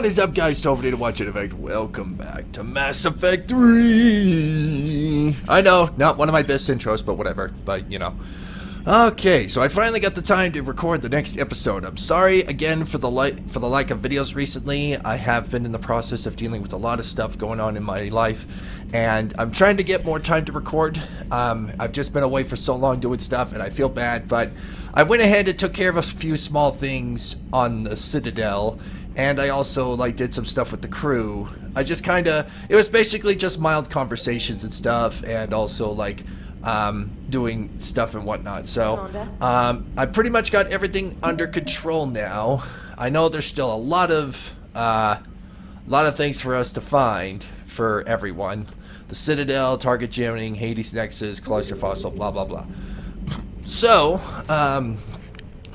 What is up, guys? Topher to watch it effect. Welcome back to Mass Effect 3. I know, not one of my best intros, but whatever. But, you know. Okay, so I finally got the time to record the next episode. I'm sorry again for the light for the lack of videos recently. I have been in the process of dealing with a lot of stuff going on in my life, and I'm trying to get more time to record. Um, I've just been away for so long doing stuff, and I feel bad, but I went ahead and took care of a few small things on the Citadel, and I also like did some stuff with the crew. I just kind of it was basically just mild conversations and stuff, and also like um, doing stuff and whatnot. So um, I pretty much got everything under control now. I know there's still a lot of uh, lot of things for us to find for everyone. The Citadel, target jamming, Hades Nexus, Cluster Fossil, blah blah blah. So, um,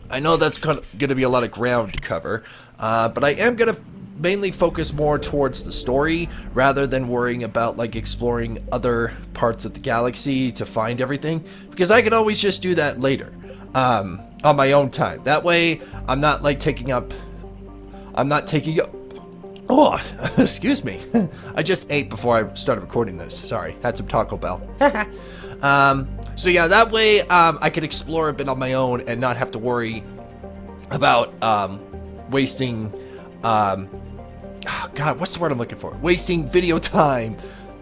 I know that's going to be a lot of ground to cover, uh, but I am going to mainly focus more towards the story rather than worrying about like exploring other parts of the galaxy to find everything because I can always just do that later um, on my own time. That way, I'm not like taking up. I'm not taking up. Oh, excuse me. I just ate before I started recording this. Sorry, had some Taco Bell. um, so yeah, that way um, I can explore a bit on my own and not have to worry about um, wasting um, oh God, what's the word I'm looking for? Wasting video time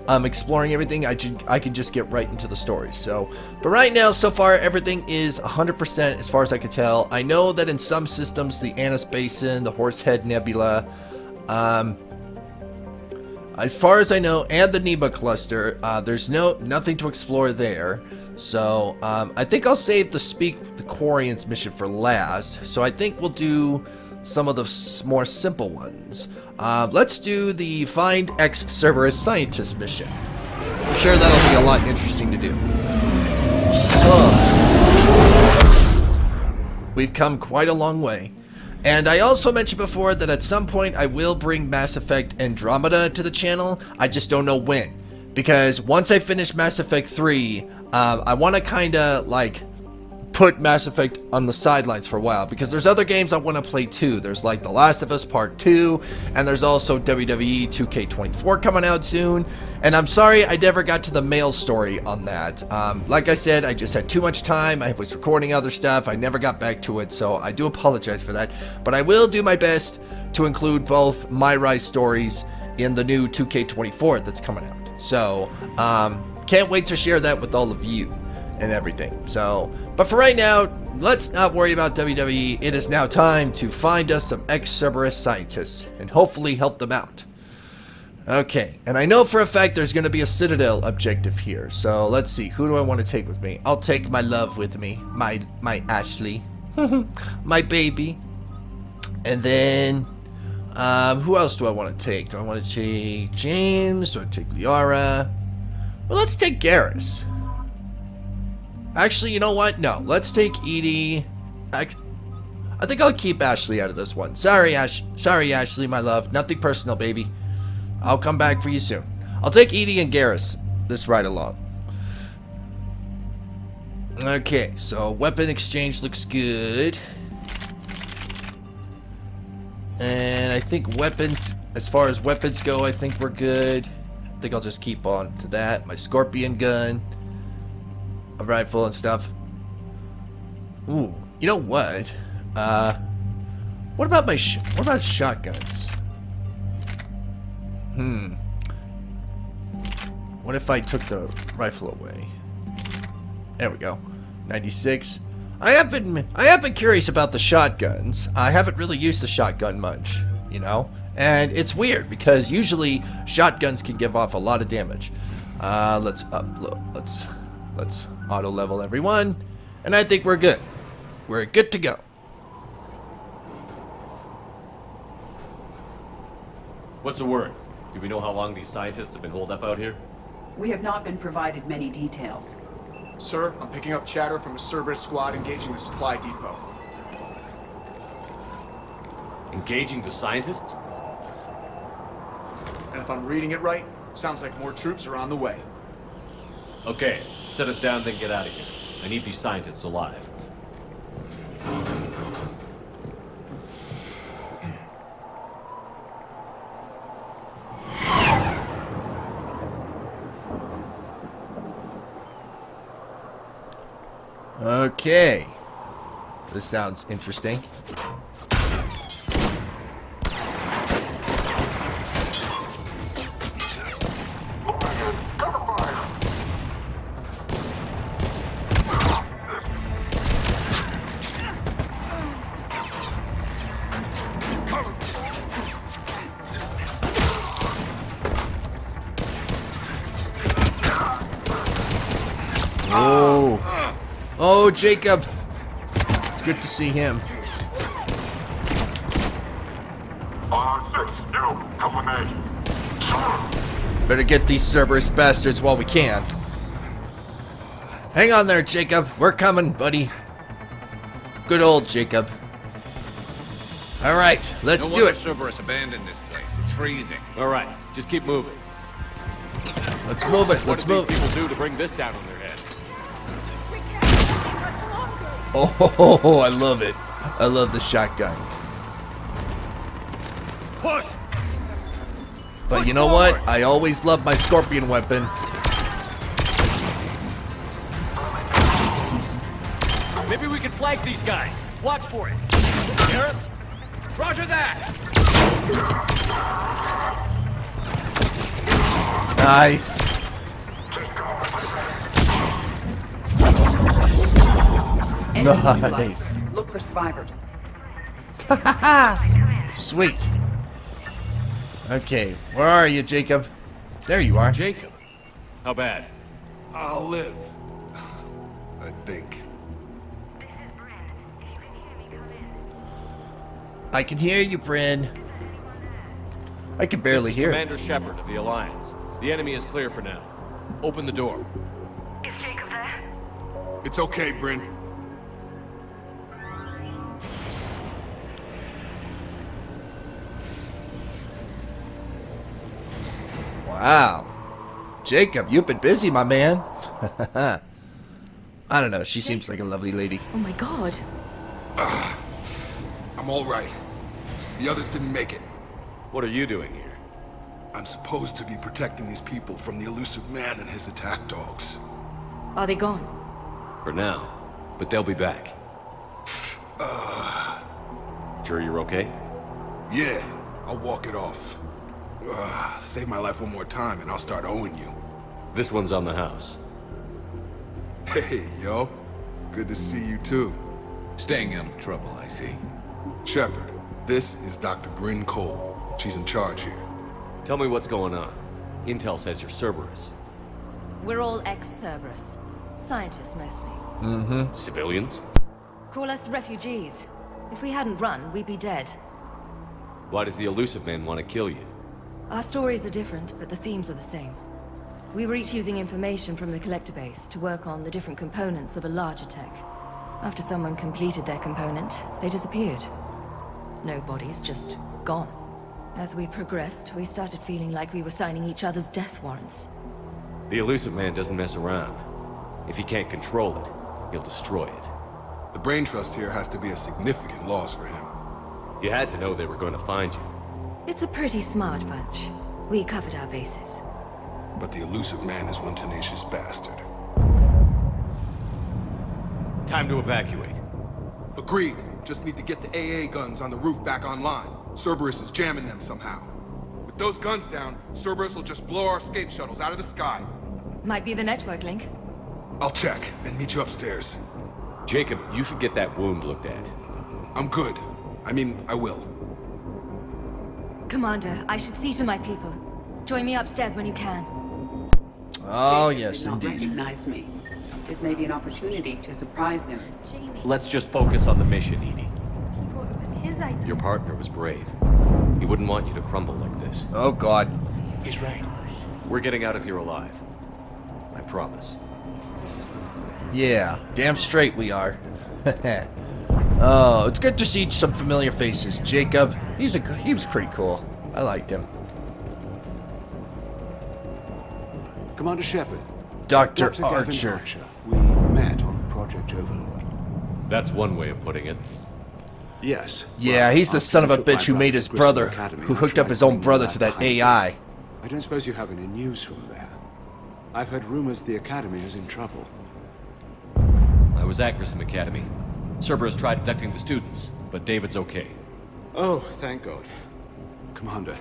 um, exploring everything. I, ju- I can just get right into the story. So, but right now, so far, everything is 100% as far as I can tell. I know that in some systems, the Annos Basin, the Horsehead Nebula, um, as far as I know, and the Neba cluster, uh, there's no nothing to explore there. So um, I think I'll save the Speak the Quarians mission for last. So I think we'll do some of the more simple ones. Uh, let's do the Find X Cerberus Scientist mission. I'm sure that'll be a lot interesting to do. Oh. We've come quite a long way. And I also mentioned before that at some point I will bring Mass Effect Andromeda to the channel. I just don't know when. Because once I finish Mass Effect 3, um, I want to kind of like put Mass Effect on the sidelines for a while because there's other games I want to play too. There's like The Last of Us Part 2, and there's also WWE 2K24 coming out soon. And I'm sorry I never got to the mail story on that. Um, like I said, I just had too much time. I was recording other stuff. I never got back to it, so I do apologize for that. But I will do my best to include both My Rise stories in the new 2K24 that's coming out. So, um, can't wait to share that with all of you and everything. So, but for right now, let's not worry about WWE. It is now time to find us some ex Cerberus scientists and hopefully help them out. Okay, and I know for a fact there's going to be a Citadel objective here. So let's see, who do I want to take with me? I'll take my love with me, my my Ashley, my baby, and then um, who else do I want to take? Do I want to take James? Do I take Liara? Well, let's take Garrus. Actually, you know what? No, let's take EDI. I, I think I'll keep Ashley out of this one. Sorry, Ash. Sorry, Ashley, my love. Nothing personal, baby. I'll come back for you soon. I'll take EDI and Garrus this ride along. Okay, so weapon exchange looks good. And I think weapons, as far as weapons go, I think we're good. I think I'll just keep on to that. My scorpion gun, a rifle and stuff. Ooh, you know what? Uh, what about my what about shotguns? Hmm. What if I took the rifle away? There we go. 96. I have been I have been curious about the shotguns. I haven't really used the shotgun much, you know? And it's weird because usually shotguns can give off a lot of damage. Uh, let's up let's let's auto level everyone. And I think we're good. We're good to go. What's the word? Do we know how long these scientists have been holed up out here? We have not been provided many details. Sir, I'm picking up chatter from a Cerberus squad engaging the supply depot. Engaging the scientists? And if I'm reading it right, sounds like more troops are on the way. Okay, set us down, then get out of here. I need these scientists alive. Okay. This sounds interesting. Oh. Jacob. It's good to see him. R6, you, come with me. Sure. Better get these Cerberus bastards while we can. Hang on there, Jacob. We're coming, buddy. Good old Jacob. All right, let's no do wonder it. Cerberus abandoned this place. It's freezing. All right, just keep moving. Let's move it. Let's did move. these people do to bring this down on Oh, I love it. I love the shotgun. Push! But you know what? I always love my scorpion weapon. Maybe we can flank these guys. Watch for it. Garrus? Roger that! Nice. Nice. neutralized. Look for survivors. Sweet. Okay, where are you, Jacob? There you are. Jacob. How bad? I'll live. I think. I can hear you, Brynn. I can barely This is hear. Commander Shepard of the Alliance. The enemy is clear for now. Open the door. Is Jacob there? It's okay, Brynn. Wow. Jacob, you've been busy, my man. I don't know. She seems like a lovely lady. Oh my god. I'm all right. The others didn't make it. What are you doing here? I'm supposed to be protecting these people from the Illusive Man and his attack dogs. Are they gone? For now. But they'll be back. Sure you're okay? Yeah, I'll walk it off. Ugh, save my life one more time and I'll start owing you. This one's on the house. Hey, yo. Good to see you too. Staying out of trouble, I see. Shepard, this is Dr. Brynn Cole. She's in charge here. Tell me what's going on. Intel says you're Cerberus. We're all ex-Cerberus. Scientists mostly. Mm-hmm. Civilians? Call us refugees. If we hadn't run, we'd be dead. Why does the Illusive Man want to kill you? Our stories are different, but the themes are the same. We were each using information from the collector base to work on the different components of a larger tech. After someone completed their component, they disappeared. No bodies, just gone. As we progressed, we started feeling like we were signing each other's death warrants. The Illusive Man doesn't mess around. If he can't control it, he'll destroy it. The brain trust here has to be a significant loss for him. You had to know they were going to find you. It's a pretty smart bunch. We covered our bases. But the Illusive Man is one tenacious bastard. Time to evacuate. Agreed. Just need to get the AA guns on the roof back online. Cerberus is jamming them somehow. With those guns down, Cerberus will just blow our escape shuttles out of the sky. Might be the network link. I'll check and meet you upstairs. Jacob, you should get that wound looked at. I'm good. I mean, I will. Commander, I should see to my people. Join me upstairs when you can. Oh, Jacob yes, did not indeed. recognize me. This may be an opportunity to surprise him. Let's just focus on the mission, EDI. It was his idea. Your partner was brave. He wouldn't want you to crumble like this. Oh, God. He's right. We're getting out of here alive. I promise. Yeah, damn straight we are. oh, it's good to see some familiar faces. Jacob, he's a he was pretty cool. I liked him. Commander Shepard. Doctor Dr. Archer. Archer. We met on Project Overlord. That's one way of putting it. Yes. Yeah, well, he's the son of a bitch who made his brother, Academy, who hooked up his own brother to that behind AI. me. I don't suppose you have any news from there. I've heard rumors the Academy is in trouble. I I was at Grissom Academy. Cerberus tried abducting the students, but David's okay. Oh, thank God. Commander,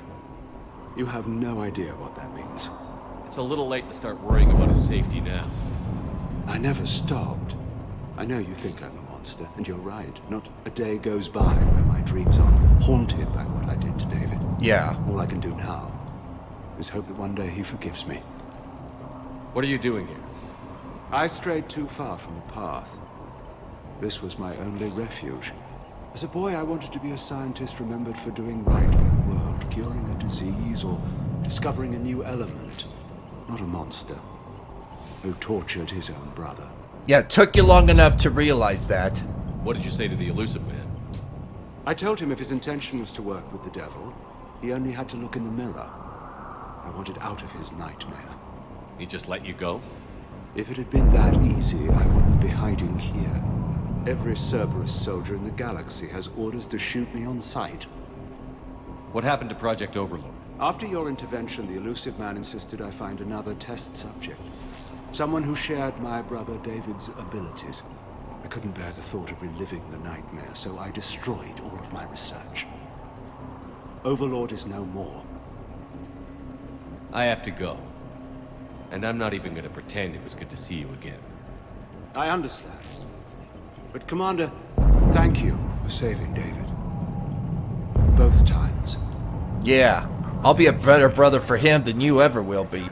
you have no idea what that means. It's a little late to start worrying about his safety now. I never stopped. I know you think I'm a monster, and you're right. Not a day goes by where my dreams aren't haunted by what I did to David. Yeah. All I can do now is hope that one day he forgives me. What are you doing here? I strayed too far from the path. This was my only refuge. As a boy, I wanted to be a scientist remembered for doing right by the world, curing a disease or discovering a new element. Not a monster who tortured his own brother. Yeah, it took you long enough to realize that. What did you say to the Illusive Man? I told him if his intention was to work with the devil, he only had to look in the mirror. I wanted out of his nightmare. He just let you go? If it had been that easy, I wouldn't be hiding here. Every Cerberus soldier in the galaxy has orders to shoot me on sight. What happened to Project Overlord? After your intervention, the Illusive Man insisted I find another test subject. Someone who shared my brother David's abilities. I couldn't bear the thought of reliving the nightmare, so I destroyed all of my research. Overlord is no more. I have to go. And I'm not even gonna pretend it was good to see you again. I understand. But Commander, thank you for saving David. Both times. Yeah. I'll be a better brother for him than you ever will be,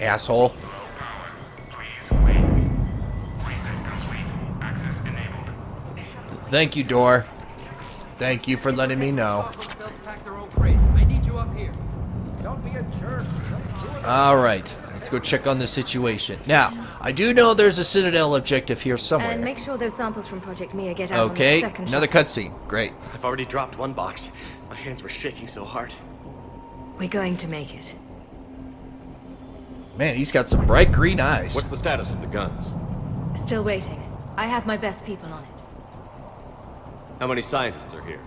asshole. Thank you, Door. Thank you for letting me know. Alright, let's go check on the situation. Now, I do know there's a Citadel objective here uh, somewhere. And make sure those samples from Project Mia get out Okay, on the second another cutscene. Great. I've already dropped one box. My hands were shaking so hard. We're going to make it. Man, he's got some bright green eyes. What's the status of the guns? Still waiting. I have my best people on it. How many scientists are here?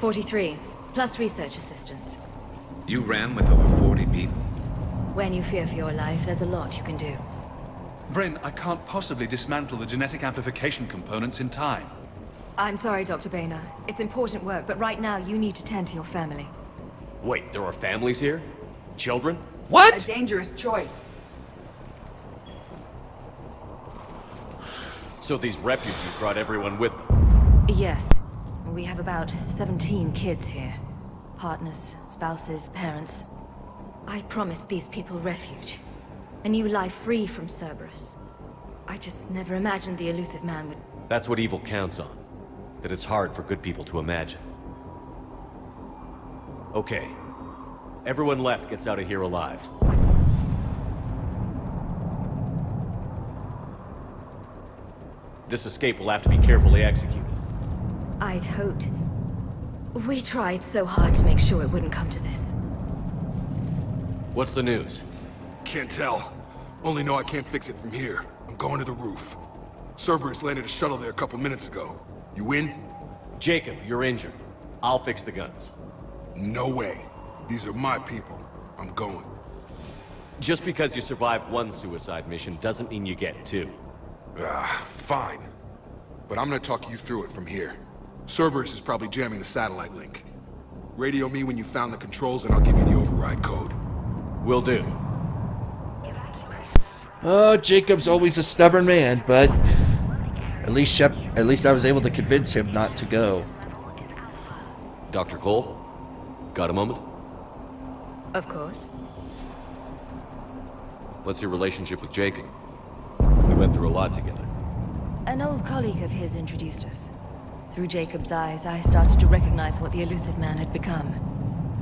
43, plus research assistants. You ran with over 40 people. When you fear for your life, there's a lot you can do. Brynn, I can't possibly dismantle the genetic amplification components in time. I'm sorry, Dr. Boehner. It's important work, but right now you need to tend to your family. Wait, there are families here? Children? A dangerous choice. So these refugees brought everyone with them. Yes. We have about 17 kids here. Partners, spouses, parents. I promised these people refuge. A new life free from Cerberus. I just never imagined the Illusive Man would... That's what evil counts on. That it's hard for good people to imagine. Okay. Everyone left gets out of here alive. This escape will have to be carefully executed. I'd hoped. We tried so hard to make sure it wouldn't come to this. What's the news? Can't tell. Only know I can't fix it from here. I'm going to the roof. Cerberus landed a shuttle there a couple minutes ago. You in? Jacob, you're injured. I'll fix the guns. No way. These are my people. I'm going. Just because you survived one suicide mission doesn't mean you get two. Ah, fine. But I'm gonna talk you through it from here. Cerberus is probably jamming the satellite link. Radio me when you found the controls and I'll give you the override code. Will do. Oh, Jacob's always a stubborn man, but at least Shep, at least I was able to convince him not to go. Dr. Cole? Got a moment? Of course. What's your relationship with Jacob? We went through a lot together. An old colleague of his introduced us. Through Jacob's eyes, I started to recognize what the Illusive Man had become.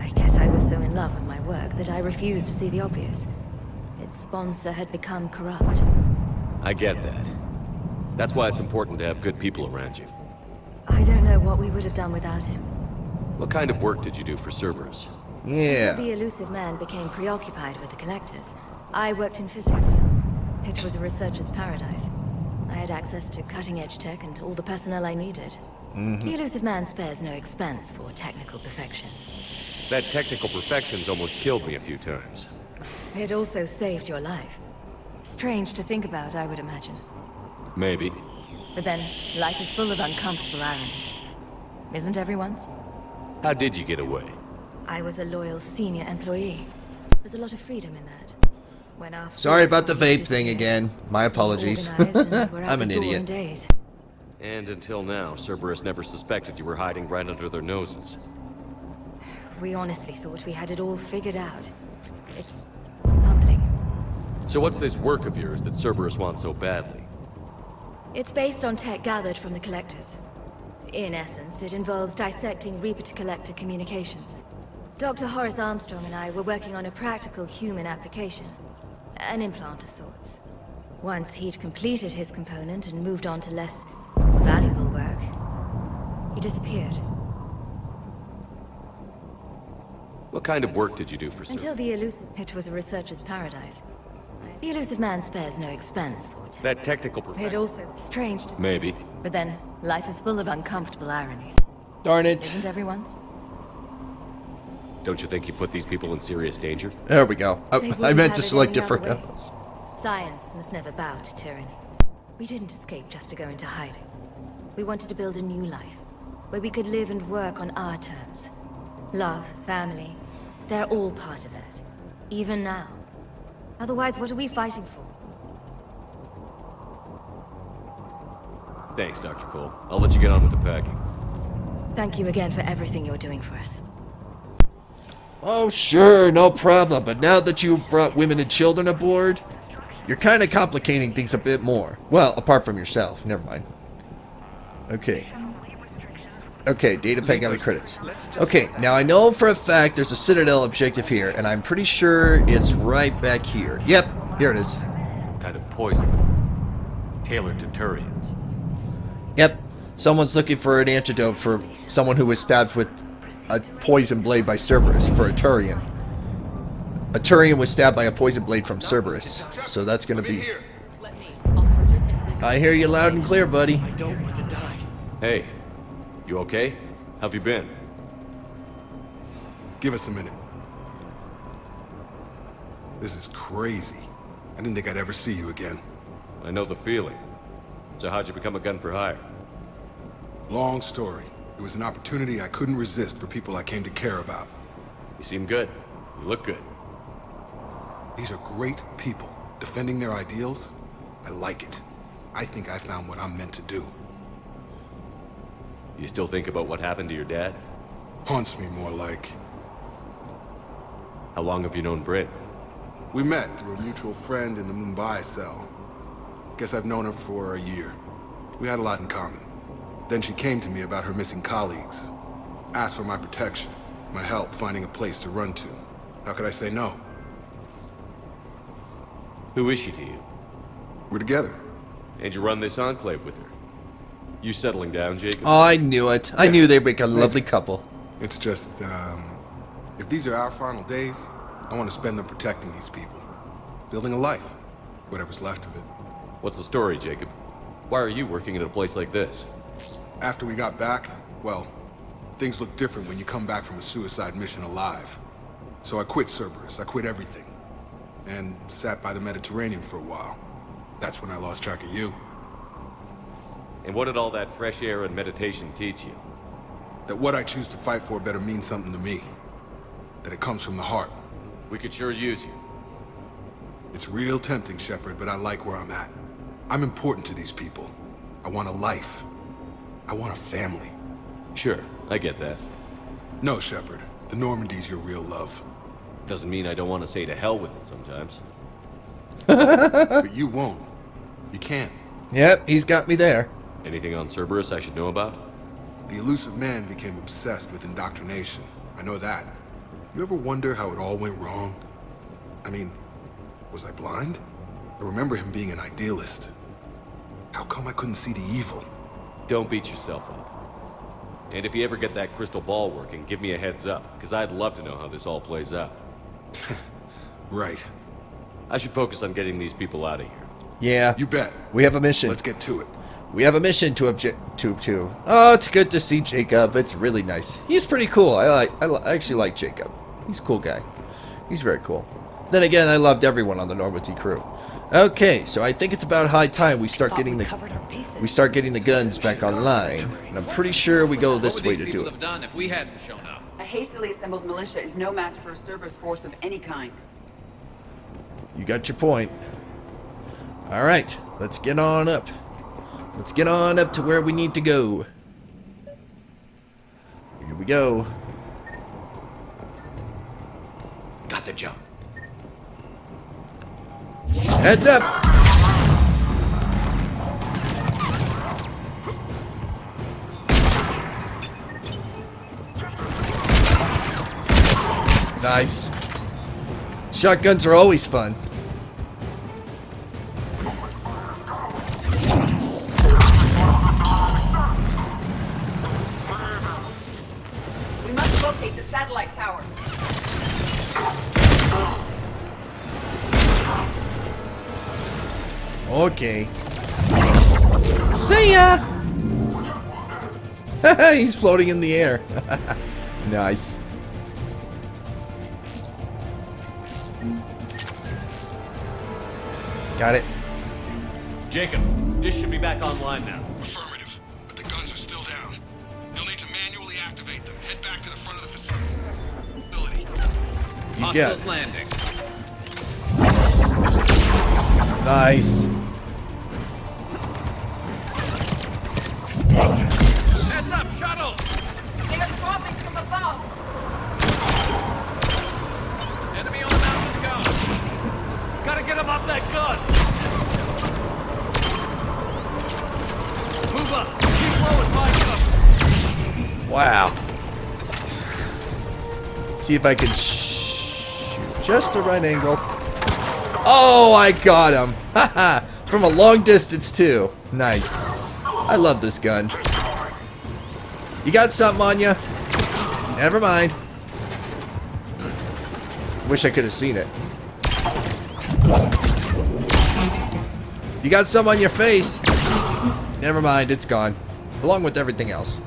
I guess I was so in love with my work that I refused to see the obvious. Its sponsor had become corrupt. I get that. That's why it's important to have good people around you. I don't know what we would have done without him. What kind of work did you do for Cerberus? Until the Illusive Man became preoccupied with the collectors, I worked in physics. It was a researcher's paradise. I had access to cutting-edge tech and all the personnel I needed. Mm-hmm. The Illusive Man spares no expense for technical perfection. That technical perfection's almost killed me a few times. It also saved your life. Strange to think about, I would imagine. Maybe. But then, life is full of uncomfortable ironies. Isn't everyone's? How did you get away? I was a loyal senior employee. There's a lot of freedom in that. When our Sorry about the vape thing again. My apologies. organized and were out I'm an idiot. days. And until now, Cerberus never suspected you were hiding right under their noses. We honestly thought we had it all figured out. It's humbling. So what's this work of yours that Cerberus wants so badly? It's based on tech gathered from the Collectors. In essence, it involves dissecting Reaper-to-Collector communications. Dr. Horace Armstrong and I were working on a practical human application. An implant of sorts. Once he'd completed his component and moved on to less valuable work, he disappeared. What kind of work did you do for Cerberus? Until the Illusive... It was a researcher's paradise. The Illusive Man spares no expense for it. That technical It also strange to... Maybe. But then, life is full of uncomfortable ironies. Darn it. Isn't everyone's? Don't you think you put these people in serious danger? There we go. I, I meant to select any other different way. levels. Science must never bow to tyranny. We didn't escape just to go into hiding. We wanted to build a new life, where we could live and work on our terms. Love, family, they're all part of that. Even now. Otherwise, what are we fighting for? Thanks, Dr. Cole. I'll let you get on with the packing. Thank you again for everything you're doing for us. Oh, sure, no problem. But now that you've brought women and children aboard, you're kind of complicating things a bit more. Well, apart from yourself. Never mind. Okay. Okay, data peg got me credits. Okay, now I know for a fact there's a Citadel objective here, and I'm pretty sure it's right back here. Yep, here it is. Some kind of poison. Tailored to Turians. Yep, someone's looking for an antidote for someone who was stabbed with a poison blade by Cerberus for a Turian. A Turian was stabbed by a poison blade from Cerberus, so that's gonna be. I hear you loud and clear, buddy. I don't want to die. Hey, you okay? How've you been? Give us a minute. This is crazy. I didn't think I'd ever see you again. I know the feeling. So how'd you become a gun for hire? Long story. It was an opportunity I couldn't resist for people I came to care about. You seem good. You look good. These are great people. Defending their ideals, I like it. I think I found what I'm meant to do. You still think about what happened to your dad? Haunts me more like. How long have you known Brynn? We met through a mutual friend in the Mumbai cell. Guess I've known her for a year. We had a lot in common. Then she came to me about her missing colleagues. Asked for my protection, my help finding a place to run to. How could I say no? Who is she to you? We're together. And you run this enclave with her? You settling down, Jacob? Oh, I knew it. I knew they'd make a lovely couple. It's just, um, if these are our final days, I want to spend them protecting these people. Building a life. Whatever's left of it. What's the story, Jacob? Why are you working at a place like this? After we got back, well, things look different when you come back from a suicide mission alive. So I quit Cerberus, I quit everything. And sat by the Mediterranean for a while. That's when I lost track of you. And what did all that fresh air and meditation teach you? That what I choose to fight for better mean something to me. That it comes from the heart. We could sure use you. It's real tempting, Shepard, but I like where I'm at. I'm important to these people. I want a life. I want a family. Sure, I get that. No, Shepard. The Normandy's your real love. Doesn't mean I don't want to say to hell with it sometimes. but you won't. You can't. Yep, he's got me there. Anything on Cerberus I should know about? The Illusive Man became obsessed with indoctrination. I know that. You ever wonder how it all went wrong? I mean, was I blind? I remember him being an idealist. How come I couldn't see the evil? Don't beat yourself up. And if you ever get that crystal ball working, give me a heads up, because I'd love to know how this all plays out. Right. I should focus on getting these people out of here. Yeah. You bet. We have a mission. Let's get to it. We have a mission to object to to. Oh, it's good to see Jacob. It's really nice. He's pretty cool. I like. I, li- I actually like Jacob. He's a cool guy. He's very cool. Then again, I loved everyone on the Normandy crew. Okay, so I think it's about high time we start getting the we start getting the guns back online, and I'm pretty sure we go this way to do it. done if we hadn't shown up? A hastily assembled militia is no match for a Cerberus force of any kind. You got your point. All right, let's get on up. Let's get on up to where we need to go. Here we go. Got the jump. Heads up! Nice. Shotguns are always fun. Okay. See ya! He's floating in the air. nice. Got it. Jacob, dish should be back online now. Affirmative. But the guns are still down. You'll need to manually activate them. Head back to the front of the facility. You got it. landing. Nice. See if I can shoot just the right angle. Oh, I got him. Haha. From a long distance, too. Nice. I love this gun. You got something on you? Never mind. Wish I could have seen it. You got some on your face? Never mind, it's gone. Along with everything else.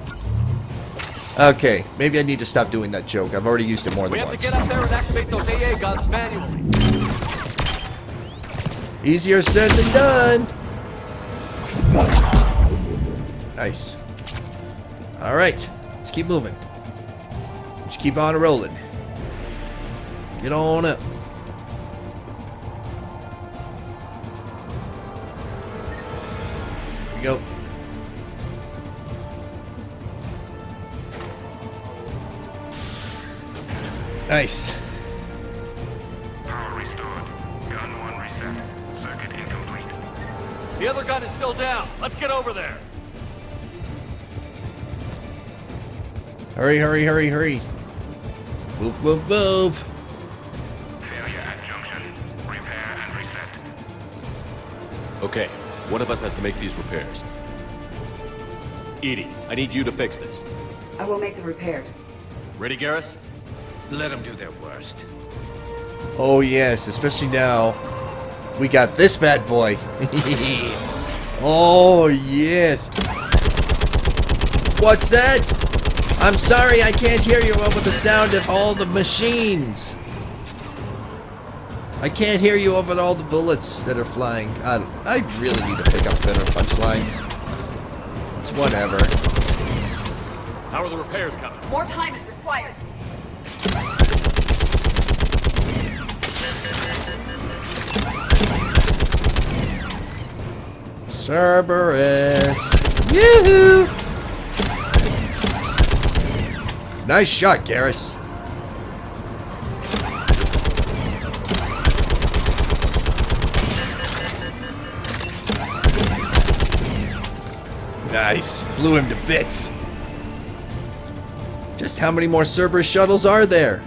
Okay, maybe I need to stop doing that joke. I've already used it more We than have to once. get up there and activate those AA guns manually. Easier said than done. Nice. All right, let's keep moving. Just keep on rolling. Get on up. Nice. Power restored. Gun 1 reset. Circuit incomplete. The other gun is still down. Let's get over there. Hurry, hurry, hurry, hurry. Move, move, move. Failure at junction. Repair and reset. Okay, one of us has to make these repairs. EDI, I need you to fix this. I will make the repairs. Ready, Garrus? Let them do their worst. Oh, yes, especially now. We got this bad boy. oh, yes. What's that? I'm sorry I can't hear you over the sound of all the machines. I can't hear you over all the bullets that are flying. I, I really need to pick up better punchlines. It's whatever. How are the repairs coming? More time is required. Cerberus. Yoo-hoo! Nice shot, Garrus. Nice. Blew him to bits. Just how many more Cerberus shuttles are there?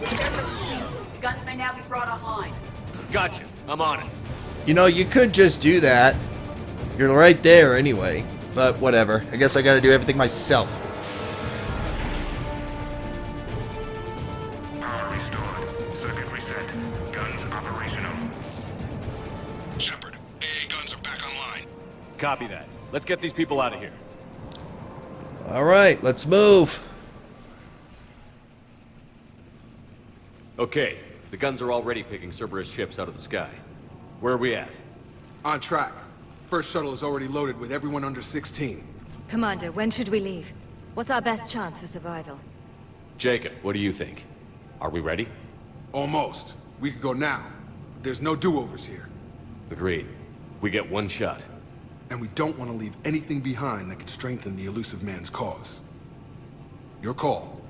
The guns may now be brought online. Gotcha. I'm on it. You know, you could just do that. You're right there anyway. But whatever. I guess I gotta do everything myself. Let's get these people out of here. All right, let's move. Okay, the guns are already picking Cerberus ships out of the sky. Where are we at? On track. First shuttle is already loaded with everyone under 16. Commander, when should we leave? What's our best chance for survival? Jacob, what do you think? Are we ready? Almost. We could go now. There's no do-overs here. Agreed. We get one shot. And we don't want to leave anything behind that could strengthen the Illusive Man's cause. Your call.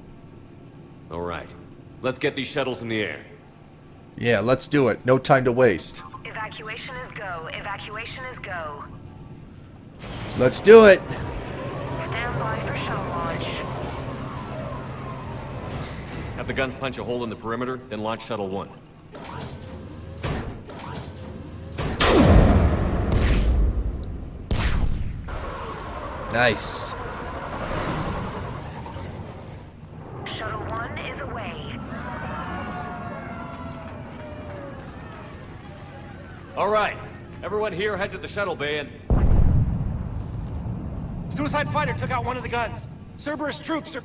All right. Let's get these shuttles in the air. Yeah, let's do it. No time to waste. Evacuation is go. Evacuation is go. Let's do it. Stand by for shuttle launch. Have the guns punch a hole in the perimeter, then launch Shuttle 1. Nice. Shuttle 1 is away. All right. Everyone here head to the shuttle bay and... Suicide fighter took out one of the guns. Cerberus troops are...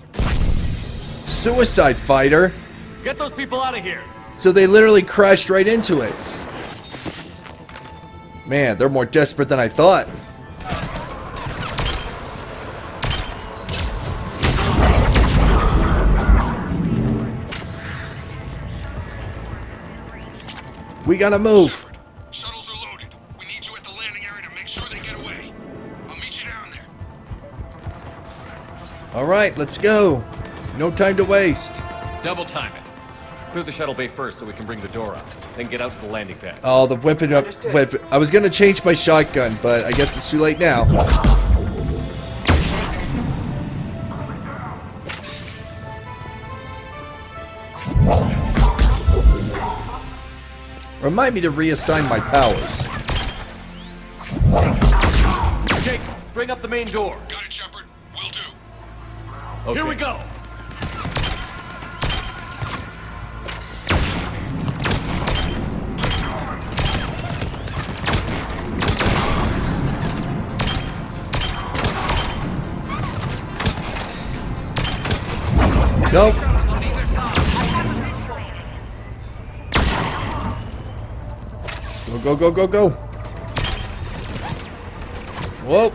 Suicide fighter. Get those people out of here! So they literally crashed right into it. Man, they're more desperate than I thought. We gotta move. Shuttles are loaded. We need you at the landing area to make sure they get away. I'll meet you down there. All right, let's go. No time to waste. Double time it. Clear the shuttle bay first so we can bring the door up. Then get out to the landing pad. Oh, the weapon up. Weapon. I was gonna change my shotgun, but I guess it's too late now. Remind me to reassign my powers. Jake, bring up the main door. Got it, Shepard. Will do. Here we go. Nope. Go, go, go, go, go. Whoa.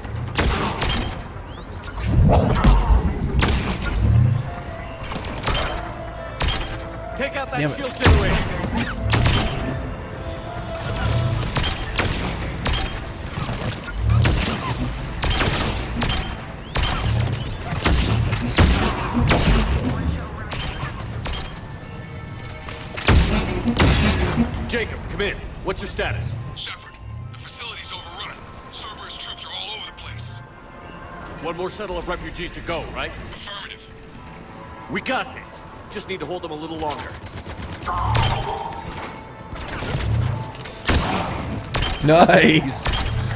Take out that Damn it. shield generator. Jacob, come in. What's your status? Shepard, the facility's overrun. Cerberus troops are all over the place. One more shuttle of refugees to go, right? Affirmative. We got this. Just need to hold them a little longer. Nice.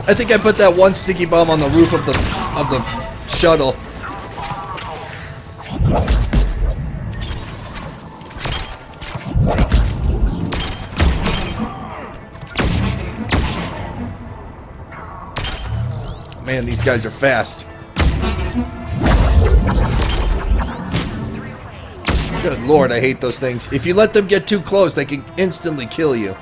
I think I put that one sticky bomb on the roof of the of the shuttle. Man, these guys are fast. Good lord, I hate those things. If you let them get too close, they can instantly kill you.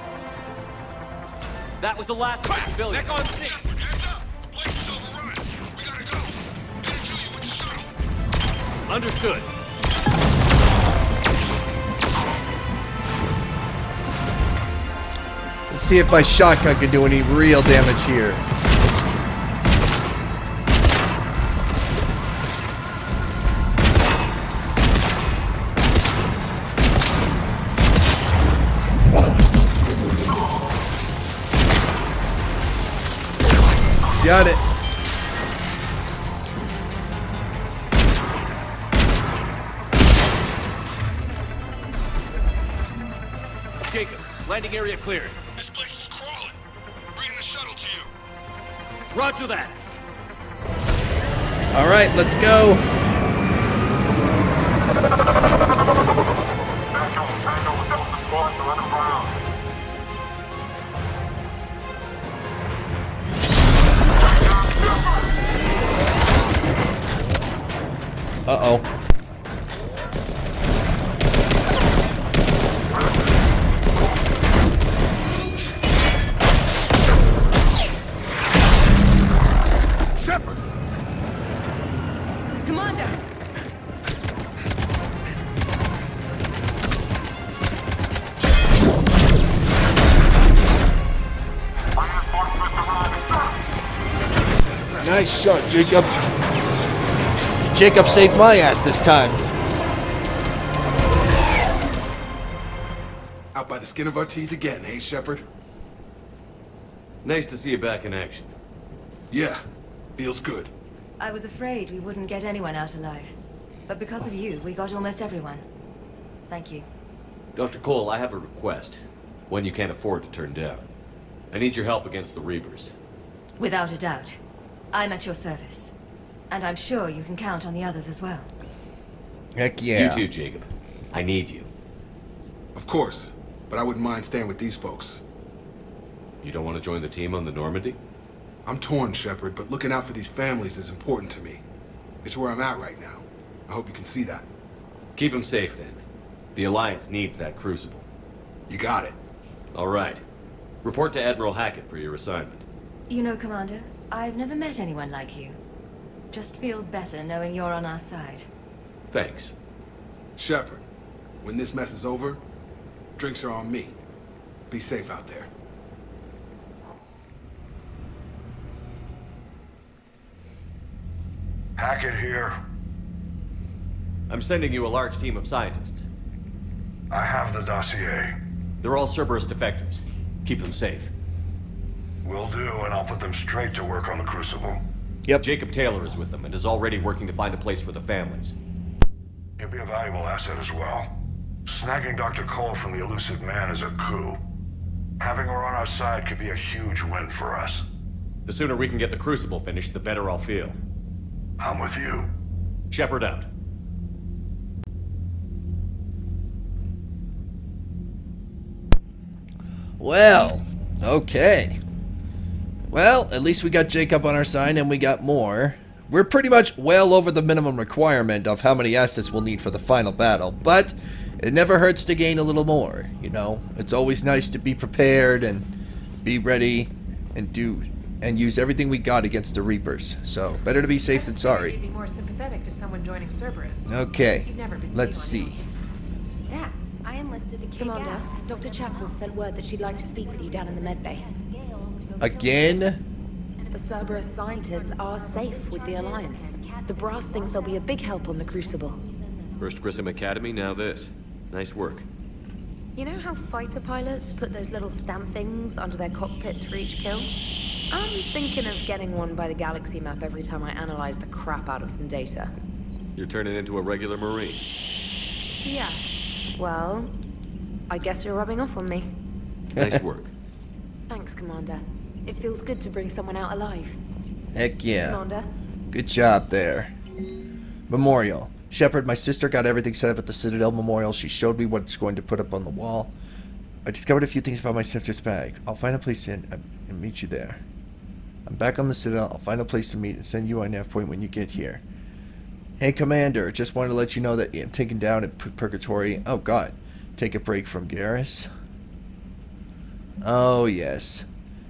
That was the last of the civilians. Back on scene. Heads up. The place is overrun. We gotta go. Get it to you with the shuttle. Understood. Let's see if my shotgun can do any real damage here. Got it. Jacob, landing area cleared. This place is crawling. Bringing the shuttle to you. Roger that. All right, let's go. Jacob. Jacob saved my ass this time. Out by the skin of our teeth again, hey, Shepard? Nice to see you back in action. Yeah, feels good. I was afraid we wouldn't get anyone out alive. But because of you, we got almost everyone. Thank you. Dr. Cole, I have a request. One you can't afford to turn down. I need your help against the Reapers. Without a doubt. I'm at your service. And I'm sure you can count on the others as well. Heck yeah. You too, Jacob. I need you. Of course, but I wouldn't mind staying with these folks. You don't want to join the team on the Normandy? I'm torn, Shepard, but looking out for these families is important to me. It's where I'm at right now. I hope you can see that. Keep them safe, then. The Alliance needs that crucible. You got it. All right. Report to Admiral Hackett for your assignment. You know, Commander, I've never met anyone like you. Just feel better knowing you're on our side. Thanks. Shepard, when this mess is over, drinks are on me. Be safe out there. Hackett here. I'm sending you a large team of scientists. I have the dossier. They're all Cerberus defectors. Keep them safe. Will do, and I'll put them straight to work on the Crucible. Yep. Jacob Taylor is with them and is already working to find a place for the families. He'll be a valuable asset as well. Snagging Dr. Cole from the Illusive Man is a coup. Having her on our side could be a huge win for us. The sooner we can get the Crucible finished, the better I'll feel. I'm with you. Shepard out. Well, okay. Well, at least we got Jacob on our side and we got more. We're pretty much well over the minimum requirement of how many assets we'll need for the final battle, but it never hurts to gain a little more, you know? It's always nice to be prepared and be ready and do and use everything we got against the Reapers. So, better to be safe than sorry. You'd be more sympathetic to someone joining Cerberus. Okay, You've never been let's see. Yeah, I enlisted to Commander. Dr. Chakwas sent word that she'd like to speak with you down in the medbay. Again? The Cerberus scientists are safe with the Alliance. The brass thinks they'll be a big help on the Crucible. First Grissom Academy, now this. Nice work. You know how fighter pilots put those little stamp things under their cockpits for each kill? I'm thinking of getting one by the galaxy map every time I analyze the crap out of some data. You're turning into a regular Marine. Yeah. Well, I guess you're rubbing off on me. Nice work. Thanks, Commander. It feels good to bring someone out alive. Heck yeah. Commander. Good job there. Memorial. Shepard, my sister got everything set up at the Citadel Memorial. She showed me what it's going to put up on the wall. I discovered a few things about my sister's bag. I'll find a place in uh, and meet you there. I'm back on the Citadel. I'll find a place to meet and send you on nav point when you get here. Hey, Commander. Just wanted to let you know that I'm taken down at Pur- Purgatory. Oh, God. Take a break from Garrus. Oh, yes.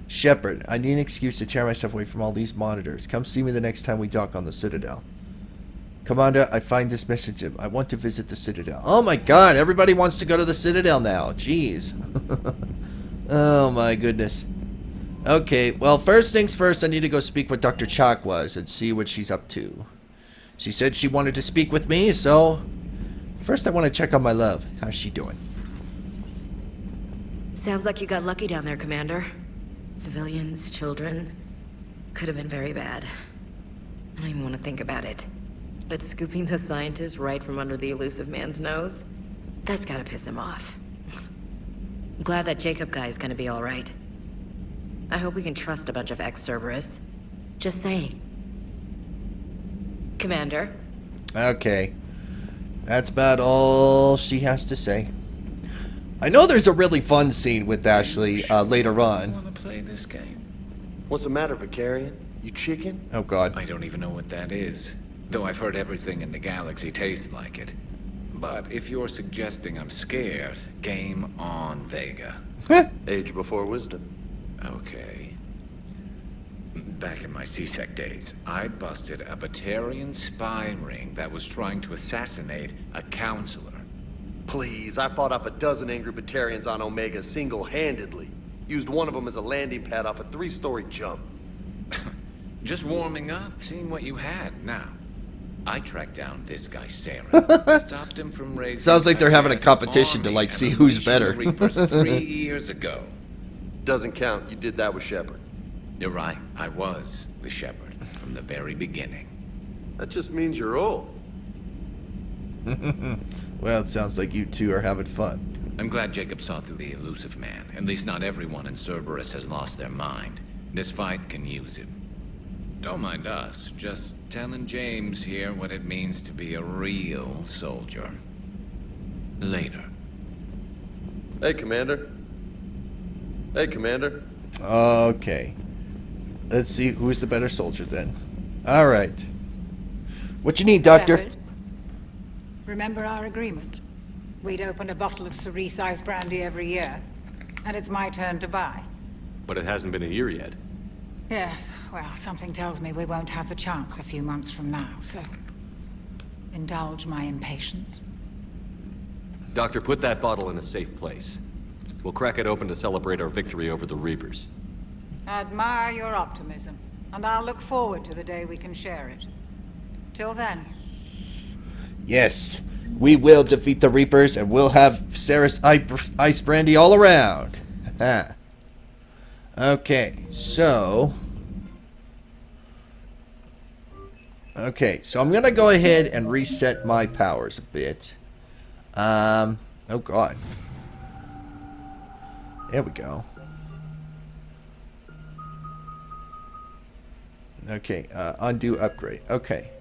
Shepard, I need an excuse to tear myself away from all these monitors. Come see me the next time we dock on the Citadel. Commander, I find this message. I want to visit the Citadel. Oh my god, everybody wants to go to the Citadel now. Jeez. oh my goodness. Okay, well, first things first, I need to go speak with Dr. Chakwas and see what she's up to. She said she wanted to speak with me, so... First, I want to check on my love. How's she doing? Sounds like you got lucky down there, Commander. Civilians, children. Could have been very bad. I don't even want to think about it. But scooping the scientist right from under the Illusive Man's nose? That's gotta piss him off. I'm glad that Jacob guy is gonna be alright. I hope we can trust a bunch of ex-Cerberus. Just saying. Commander? Okay. That's about all she has to say. I know there's a really fun scene with Ashley uh, later on. Want to play this game? What's the matter, Vakarian? You chicken? Oh god. I don't even know what that is. Though I've heard everything in the galaxy tastes like it. But if you're suggesting I'm scared, game on, Vega. Age before wisdom. Okay. Back in my C-Sec days, I busted a Batarian spy ring that was trying to assassinate a Councilor. Please, I fought off a dozen angry Batarians on Omega single-handedly. Used one of them as a landing pad off a three-story jump. Just warming up, seeing what you had. Now, I tracked down this guy, Saren. stopped him from raising. Sounds like they're having a competition to like see who's better. three years ago. Doesn't count. You did that with Shepard. You're right. I was with Shepard from the very beginning. That just means you're old. well, it sounds like you two are having fun. I'm glad Jacob saw through the Illusive Man. At least not everyone in Cerberus has lost their mind. This fight can use him. Don't mind us. Just telling James here what it means to be a real soldier. Later. Hey, Commander. Hey, Commander. Okay. Let's see who's the better soldier then. All right. What you need, Doctor? Remember our agreement? We'd open a bottle of Serrice ice brandy every year, and it's my turn to buy. But it hasn't been a year yet. Yes, well, something tells me we won't have the chance a few months from now, so... Indulge my impatience. Doctor, put that bottle in a safe place. We'll crack it open to celebrate our victory over the Reapers. I admire your optimism, and I'll look forward to the day we can share it. Till then, Yes. We will defeat the Reapers and we'll have Serrice ice brandy all around. Okay, so. Okay, so I'm gonna go ahead and reset my powers a bit. Um, oh god. There we go. Okay, uh, undo upgrade. Okay.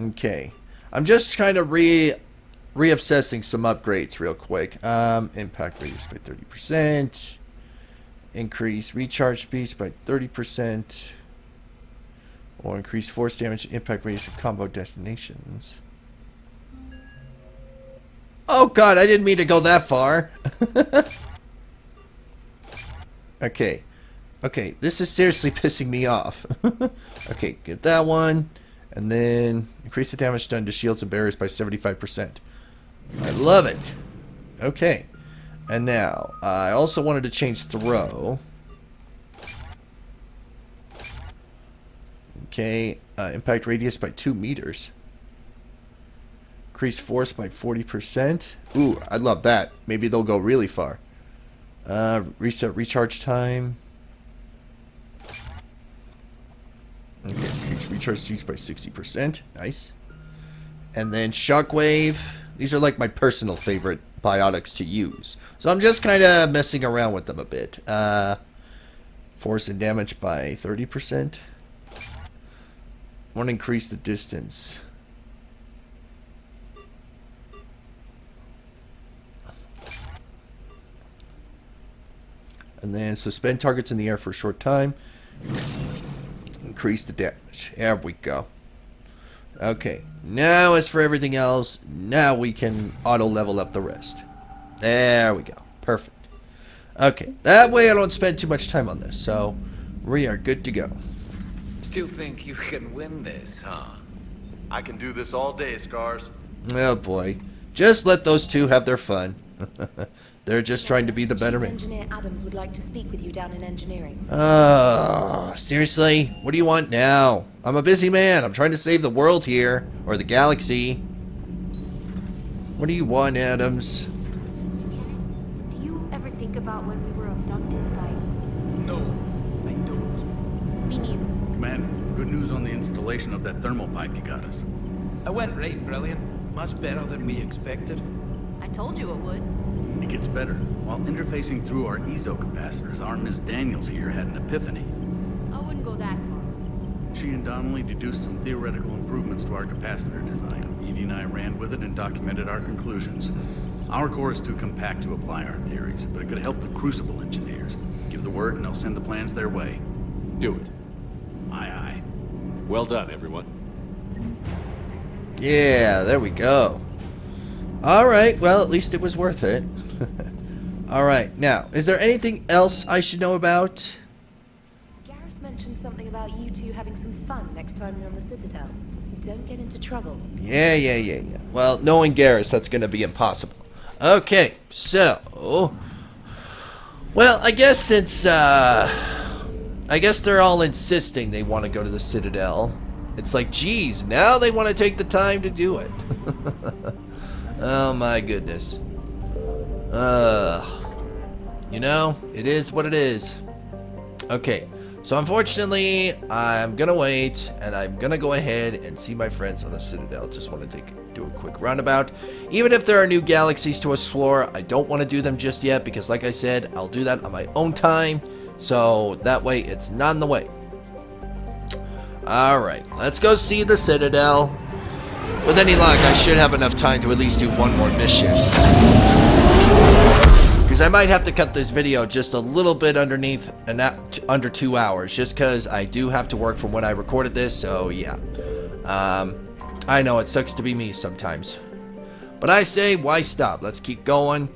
Okay. I'm just kind of re reobsessing some upgrades real quick. Um, impact radius by 30%. Increase recharge speed by 30%. Or increase force damage impact radius of combo detonations. Oh god, I didn't mean to go that far. okay. Okay, this is seriously pissing me off. okay, get that one. And then increase the damage done to shields and barriers by 75%. I love it. Okay. And now, I also wanted to change throw. Okay, uh, impact radius by 2 meters. Increase force by 40%. Ooh, I love that. Maybe they'll go really far. Uh, reset recharge time. Okay, increase recharge speeds by 60%. Nice. And then shockwave. These are like my personal favorite biotics to use. So I'm just kind of messing around with them a bit. Uh, force and damage by 30%. Want to increase the distance. And then suspend targets in the air for a short time. Increase the damage. There we go. Okay. Now as for everything else, now we can auto level up the rest. There we go. Perfect. Okay. That way I don't spend too much time on this. So we are good to go. Still think you can win this, huh? I can do this all day, Scars. Oh boy. Just let those two have their fun. They're just trying to be the better man. Engineer Adams would like to speak with you down in engineering. Oh, seriously? What do you want now? I'm a busy man. I'm trying to save the world here. Or the galaxy. What do you want, Adams? Do you ever think about when we were abducted by... No, I don't. Me neither. Commander, good news on the installation of that thermal pipe you got us. I went right brilliant. Much better than we expected. I told you it would. It gets better. While interfacing through our eezo capacitors, our Miss Daniels here had an epiphany. I wouldn't go that far. She and Donnelly deduced some theoretical improvements to our capacitor design. EDI and I ran with it and documented our conclusions. Our core is too compact to apply our theories, but it could help the Crucible engineers. Give the word and they'll send the plans their way. Do it. Aye, aye. Well done, everyone. Yeah, there we go. Alright, well, at least it was worth it. Alright, now, is there anything else I should know about? Garrus mentioned something about you two having some fun next time you're on the Citadel. Don't get into trouble. Yeah, yeah, yeah, yeah. Well, knowing Garrus, that's going to be impossible. Okay, so... Well, I guess since, uh... I guess they're all insisting they want to go to the Citadel. It's like, geez, now they want to take the time to do it. oh my goodness. Uh, you know, it is what it is. Okay, so unfortunately, I'm gonna wait, and I'm gonna go ahead and see my friends on the Citadel. Just want to do a quick roundabout. Even if there are new galaxies to explore, I don't want to do them just yet, because like I said, I'll do that on my own time, so that way it's not in the way. Alright, let's go see the Citadel. With any luck, I should have enough time to at least do one more mission. Because I might have to cut this video just a little bit underneath, and under two hours, just because I do have to work from when I recorded this, so yeah. Um, I know, it sucks to be me sometimes. But I say, why stop? Let's keep going.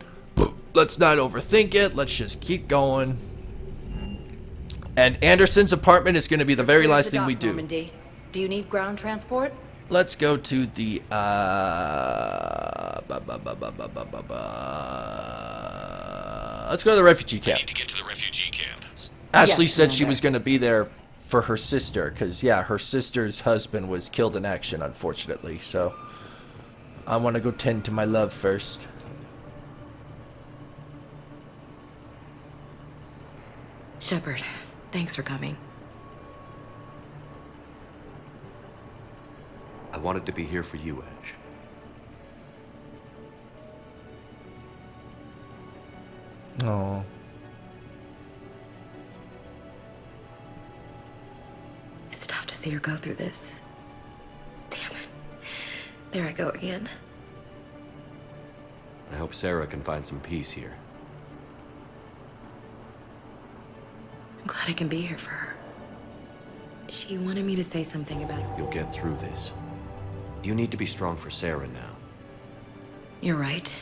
Let's not overthink it. Let's just keep going. And Anderson's apartment is going to be the very last thing we do. Normandy. Do you need ground transport? let's go to the uh, let's go to the refugee camp. Need to get to the refugee camp. Ashley yes, said she was going to be there for her sister because yeah, her sister's husband was killed in action, unfortunately. So I want to go tend to my love first. Shepard, thanks for coming. I wanted to be here for you, Ash. No. It's tough to see her go through this. Damn it. There I go again. I hope Sarah can find some peace here. I'm glad I can be here for her. She wanted me to say something about her. You'll get through this. You need to be strong for Sarah now. You're right.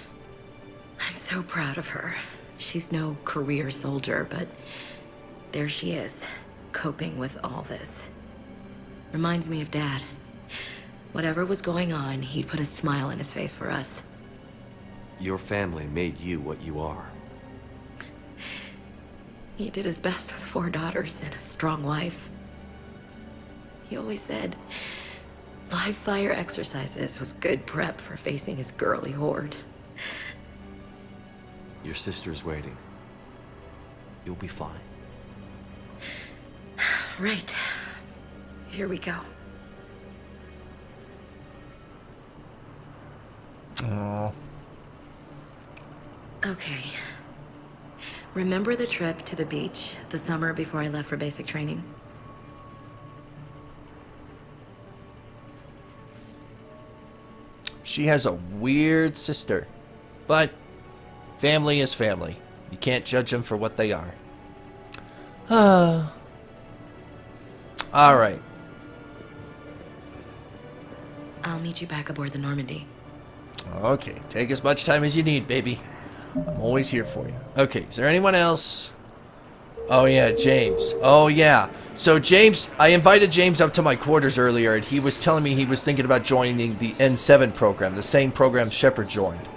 I'm so proud of her. She's no career soldier, but there she is, coping with all this. Reminds me of Dad. Whatever was going on, he'd put a smile on his face for us. Your family made you what you are. He did his best with four daughters and a strong wife. He always said live fire exercises was good prep for facing his girly horde. Your sister's waiting. You'll be fine. Right. Here we go. Oh. Okay. Remember the trip to the beach the summer before I left for basic training? She has a weird sister. But family is family. You can't judge them for what they are. All right. I'll meet you back aboard the Normandy. Okay, take as much time as you need, baby. I'm always here for you. Okay, is there anyone else? Oh yeah, James. Oh yeah. So James, I invited James up to my quarters earlier, and he was telling me he was thinking about joining the N7 program, the same program Shepard joined.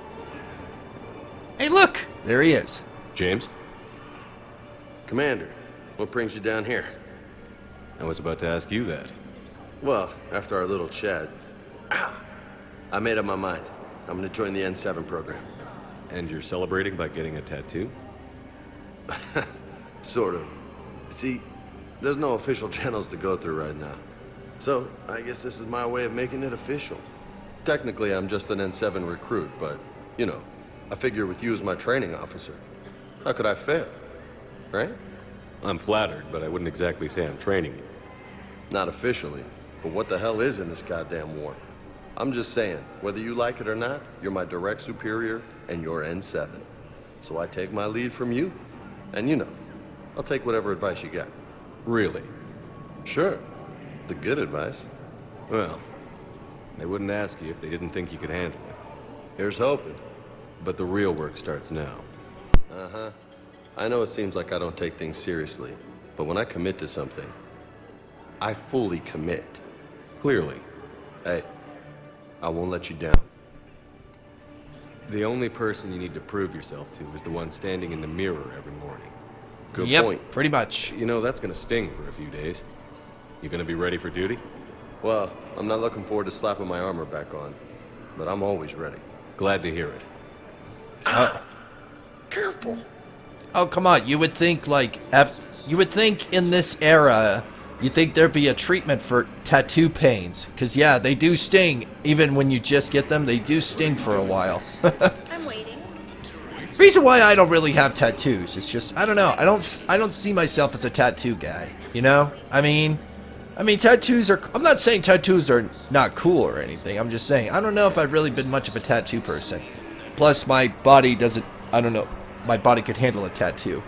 Hey, look, there he is. James? Commander, what brings you down here? I was about to ask you that. Well, after our little chat, I made up my mind. I'm gonna join the N7 program. And you're celebrating by getting a tattoo? Sort of. See, there's no official channels to go through right now. So, I guess this is my way of making it official. Technically, I'm just an N7 recruit, but, you know, I figure with you as my training officer, how could I fail? Right? I'm flattered, but I wouldn't exactly say I'm training you. Not officially, but what the hell is in this goddamn war? I'm just saying, whether you like it or not, you're my direct superior, and you're N7. So I take my lead from you. And you know, I'll take whatever advice you got. Really? Sure. The good advice. Well, they wouldn't ask you if they didn't think you could handle it. Here's hoping. But the real work starts now. Uh-huh. I know it seems like I don't take things seriously, but when I commit to something, I fully commit. Clearly. Hey, I won't let you down. The only person you need to prove yourself to is the one standing in the mirror every morning. Good yep, point. pretty much. You know, that's gonna sting for a few days. You gonna be ready for duty? Well, I'm not looking forward to slapping my armor back on, but I'm always ready. Glad to hear it. Uh, Careful. oh, come on. You would think, like, af- you would think in this era, you'd think there'd be a treatment for tattoo pains. Because, yeah, they do sting. Even when you just get them, they do sting for a while. Reason why I don't really have tattoos is just I don't know. I don't I don't see myself as a tattoo guy. You know? I mean, I mean tattoos are. I'm not saying tattoos are not cool or anything. I'm just saying I don't know if I've really been much of a tattoo person. Plus, my body doesn't. I don't know. My body could handle a tattoo.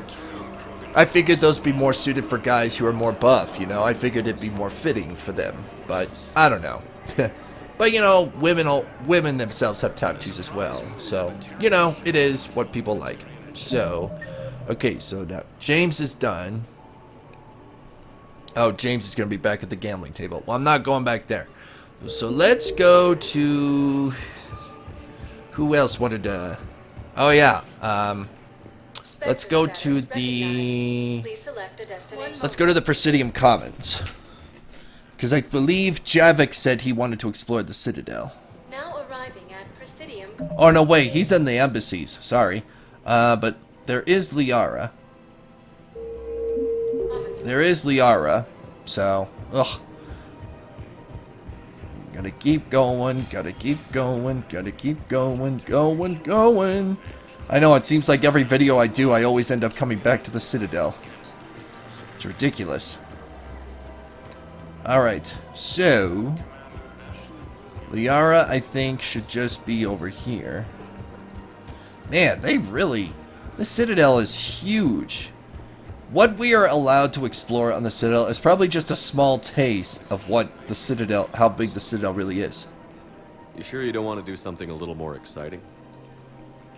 I figured those be more suited for guys who are more buff. You know, I figured it'd be more fitting for them. But I don't know. But you know, women women themselves have tattoos as well. So you know, it is what people like. So, okay, so now James is done. Oh, James is gonna be back at the gambling table. Well, I'm not going back there. So let's go to who else wanted to? Oh yeah, um, let's go to the let's go to the Presidium Commons. Because I believe Javik said he wanted to explore the Citadel. Now arriving at Presidium. Oh, no, wait. He's in the embassies. Sorry. Uh, but there is Liara. There is Liara. So, ugh. Gotta keep going. Gotta keep going. Gotta keep going. Going, going. I know, it seems like every video I do, I always end up coming back to the Citadel. It's ridiculous. Alright, so... Liara, I think, should just be over here. Man, they really... The Citadel is huge. What we are allowed to explore on the Citadel is probably just a small taste of what the Citadel... How big the Citadel really is. You sure you don't want to do something a little more exciting?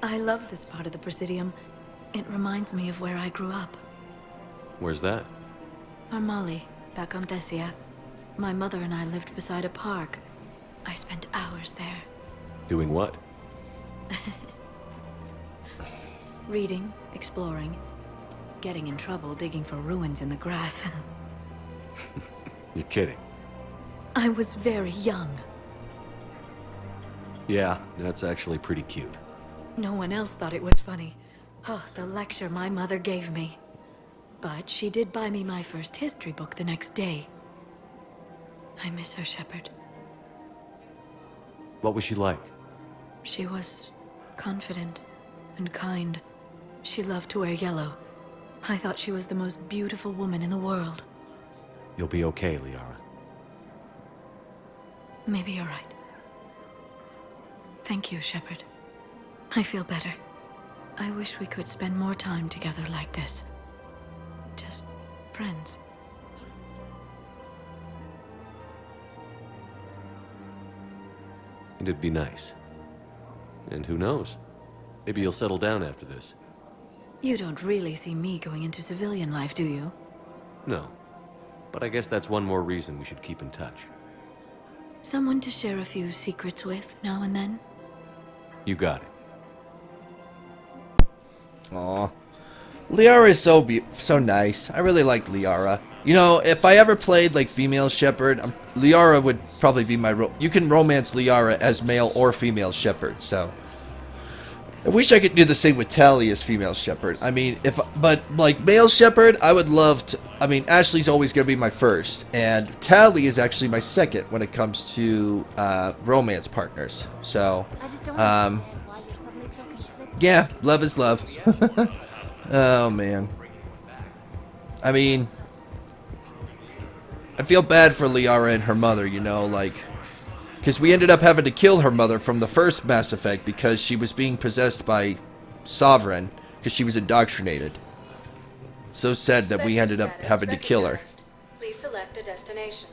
I love this part of the Presidium. It reminds me of where I grew up. Where's that? Armali, back on Thessia. My mother and I lived beside a park. I spent hours there. Doing what? Reading, exploring, getting in trouble digging for ruins in the grass. You're kidding. I was very young. Yeah, that's actually pretty cute. No one else thought it was funny. Oh, the lecture my mother gave me. But she did buy me my first history book the next day. I miss her, Shepard. What was she like? She was confident and kind. She loved to wear yellow. I thought she was the most beautiful woman in the world. You'll be okay, Liara. Maybe you're right. Thank you, Shepard. I feel better. I wish we could spend more time together like this. Just friends. And it'd be nice. And who knows? Maybe you'll settle down after this. You don't really see me going into civilian life, do you? No. But I guess that's one more reason we should keep in touch. Someone to share a few secrets with now and then? You got it. Aw. Liara is so be so nice. I really like Liara. You know, if I ever played like female Shepard, um, Liara would probably be my ro You can romance Liara as male or female Shepard, so I wish I could do the same with Tali as female Shepard. I mean, if but like male Shepard, I would love to I mean, Ashley's always going to be my first, and Tali is actually my second when it comes to uh, romance partners. So, um, yeah, love is love. oh man. I mean, I feel bad for Liara and her mother, you know, like, because we ended up having to kill her mother from the first Mass Effect because she was being possessed by Sovereign because she was indoctrinated. so sad that we ended up having to kill her. Please select a destination.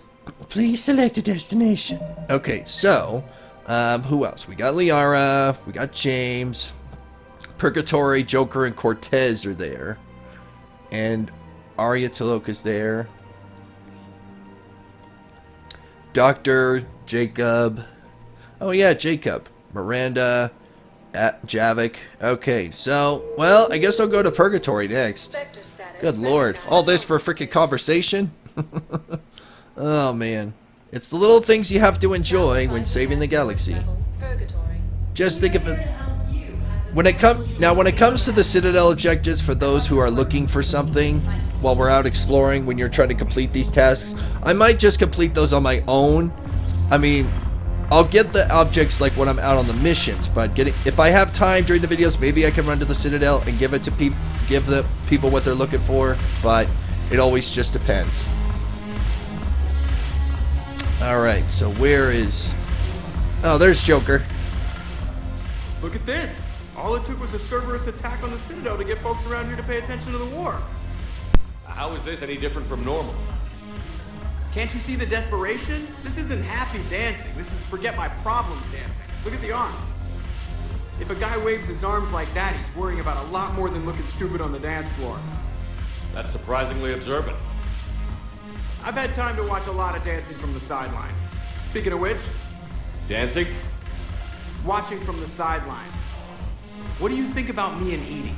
Please select a destination. Okay, so, um, who else? We got Liara, we got James, Purgatory, Joker, and Cortez are there. And Aria T'Loak's there. Doctor, Jacob. Oh yeah, Jacob. Miranda, at Javik. Okay, so, well, I guess I'll go to Purgatory next. Good lord. All this for a freaking conversation? oh, man. It's the little things you have to enjoy when saving the galaxy. Just think of it. When it come now, when it comes to the Citadel objectives for those who are looking for something while we're out exploring, when you're trying to complete these tasks, I might just complete those on my own. I mean, I'll get the objects like when I'm out on the missions, but getting if I have time during the videos, maybe I can run to the Citadel and give it to people, give the people what they're looking for. But it always just depends. All right, so where is? Oh, there's Joker. Look at this. All it took was a Cerberus attack on the Citadel to get folks around here to pay attention to the war. How is this any different from normal? Can't you see the desperation? This isn't happy dancing. This is forget my problems dancing. Look at the arms. If a guy waves his arms like that, he's worrying about a lot more than looking stupid on the dance floor. That's surprisingly observant. I've had time to watch a lot of dancing from the sidelines. Speaking of which, Dancing? watching from the sidelines. What do you think about me and EDI?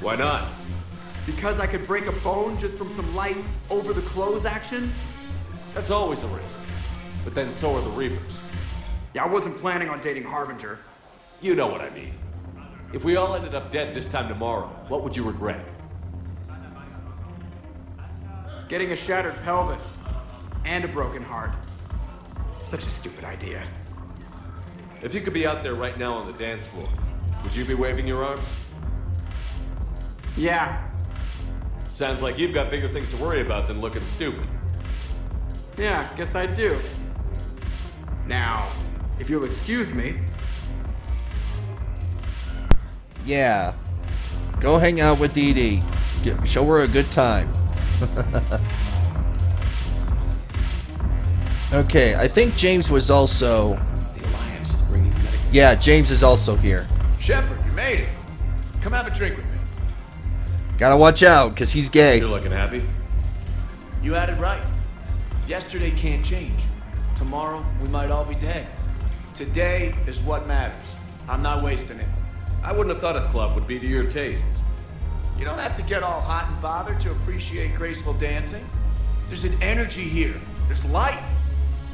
Why not? Because I could break a bone just from some light over the clothes action? That's always a risk. But then so are the Reapers. Yeah, I wasn't planning on dating Harbinger. You know what I mean. If we all ended up dead this time tomorrow, what would you regret? Getting a shattered pelvis and a broken heart. Such a stupid idea. If you could be out there right now on the dance floor, would you be waving your arms? Yeah. Sounds like you've got bigger things to worry about than looking stupid. Yeah, guess I do. Now, if you'll excuse me, Yeah. Go hang out with Dee Dee. Get- Show her a good time. okay, I think James was also. Yeah, James is also here. Shepard, you made it. Come have a drink with me. Gotta watch out, because he's gay. You're looking happy. You had it right. Yesterday can't change. Tomorrow, we might all be dead. Today is what matters. I'm not wasting it. I wouldn't have thought a club would be to your tastes. You don't have to get all hot and bothered to appreciate graceful dancing. There's an energy here. There's light.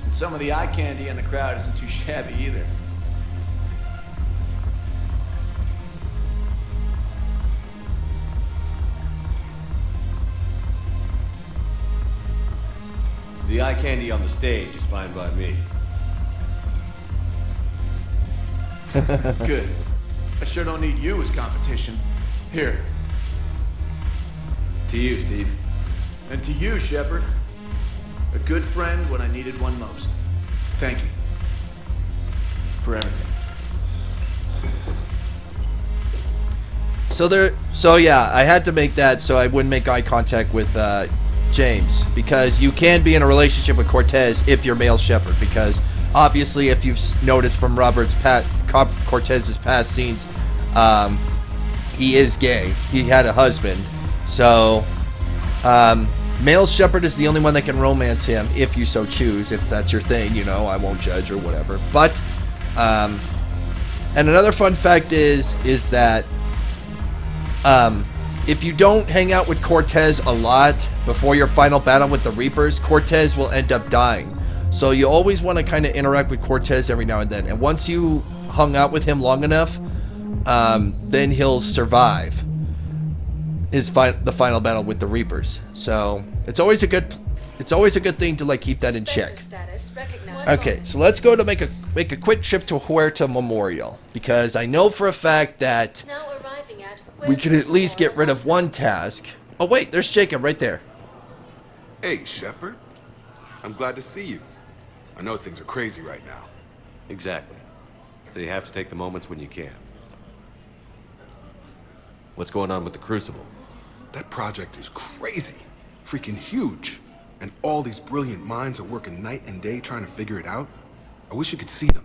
And some of the eye candy in the crowd isn't too shabby either. The eye candy on the stage is fine by me. Good. I sure don't need you as competition. Here. To you, Steve. And to you, Shepard. A good friend when I needed one most. Thank you. For everything. So there, so yeah, I had to make that so I wouldn't make eye contact with uh, James because you can be in a relationship with Cortez if you're male Shepard because obviously if you've noticed from Robert's pat Cortez's past scenes, um, he is gay. He had a husband, so um, male Shepard is the only one that can romance him if you so choose. If that's your thing, you know, I won't judge or whatever. But um, and another fun fact is is that um, if you don't hang out with Cortez a lot before your final battle with the Reapers, Cortez will end up dying. So you always want to kind of interact with Cortez every now and then. And once you hung out with him long enough, um, then he'll survive his fi- the final battle with the Reapers. So it's always a good it's always a good thing to like keep that in check. Okay, so let's go to make a make a quick trip to Huerta Memorial because I know for a fact that we could at least get rid of one task. Oh wait, there's Jacob right there. Hey, Shepard. I'm glad to see you. I know things are crazy right now. Exactly. So you have to take the moments when you can. What's going on with the Crucible? That project is crazy. Freaking huge. And all these brilliant minds are working night and day trying to figure it out. I wish you could see them.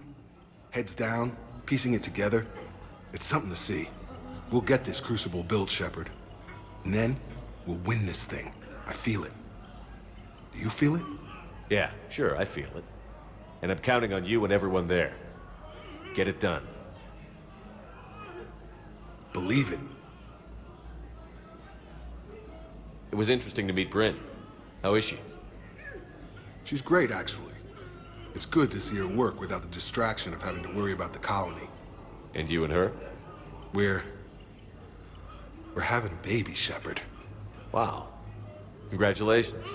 Heads down, piecing it together. It's something to see. We'll get this crucible built, Shepard. And then, we'll win this thing. I feel it. Do you feel it? Yeah, sure, I feel it. And I'm counting on you and everyone there. Get it done. Believe it. It was interesting to meet Brynn. How is she? She's great, actually. It's good to see her work without the distraction of having to worry about the colony. And you and her? We're... We're having a baby, Shepard. Wow. Congratulations.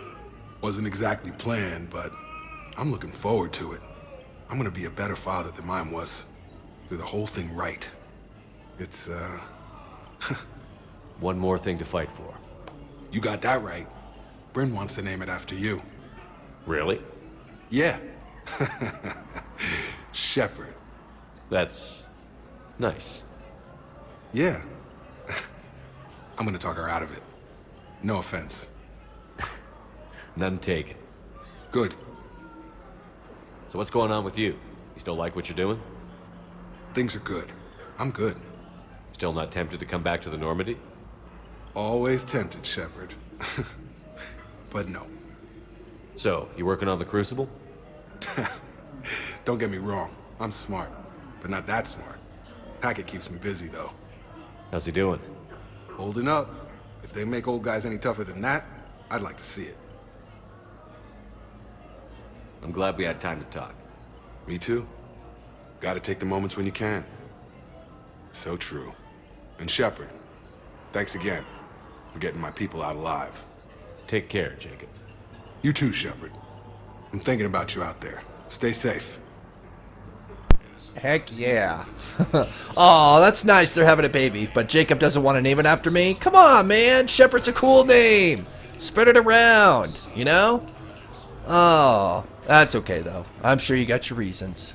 Wasn't exactly planned, but I'm looking forward to it. I'm gonna be a better father than mine was. Do the whole thing right. It's, uh... One more thing to fight for. You got that right. Brynn wants to name it after you. Really? Yeah. Shepard. That's... nice. Yeah. I'm gonna talk her out of it. No offense. None taken. Good. So what's going on with you? You still like what you're doing? Things are good. I'm good. Still not tempted to come back to the Normandy? Always tempted, Shepard. but no. So, you working on the Crucible? Don't get me wrong. I'm smart, but not that smart. Hackett keeps me busy, though. How's he doing? Holding up. If they make old guys any tougher than that, I'd like to see it. I'm glad we had time to talk. Me too. Gotta take the moments when you can. So true. And Shepard, thanks again for getting my people out alive. Take care, Jacob. You too, Shepard. I'm thinking about you out there. Stay safe. Heck yeah. oh, that's nice they're having a baby, but Jacob doesn't want to name it after me? Come on, man. Shepard's a cool name. Spread it around, you know? Oh, that's okay, though. I'm sure you got your reasons.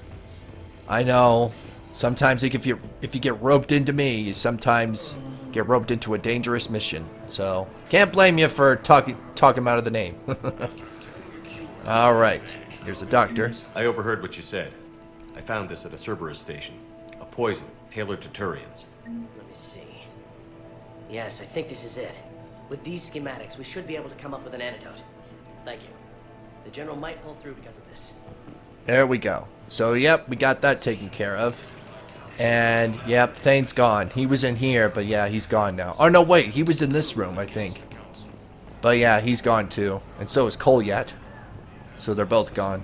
I know. Sometimes if you, if you get roped into me, you sometimes get roped into a dangerous mission. So, can't blame you for talking talking out of the name. All right. Here's the doctor. I overheard what you said. I found this at a Cerberus station. A poison tailored to Turians. Let me see. Yes, I think this is it. With these schematics, we should be able to come up with an antidote. Thank you. The General might pull through because of this. There we go. So, yep, we got that taken care of. And, yep, Thane's gone. He was in here, but yeah, he's gone now. Oh, no, wait, he was in this room, I think. But yeah, he's gone too. And so is Kolyat. So they're both gone.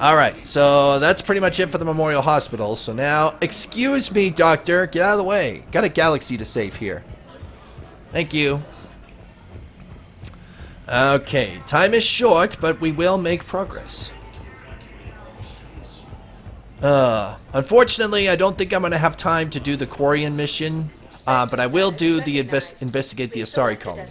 Alright, so that's pretty much it for the Memorial Hospital. So now, excuse me, Doctor. Get out of the way. Got a galaxy to save here. Thank you. Okay, time is short, but we will make progress. Uh, unfortunately, I don't think I'm going to have time to do the Quarian mission, uh, but I will do the invest investigate the Asari colony.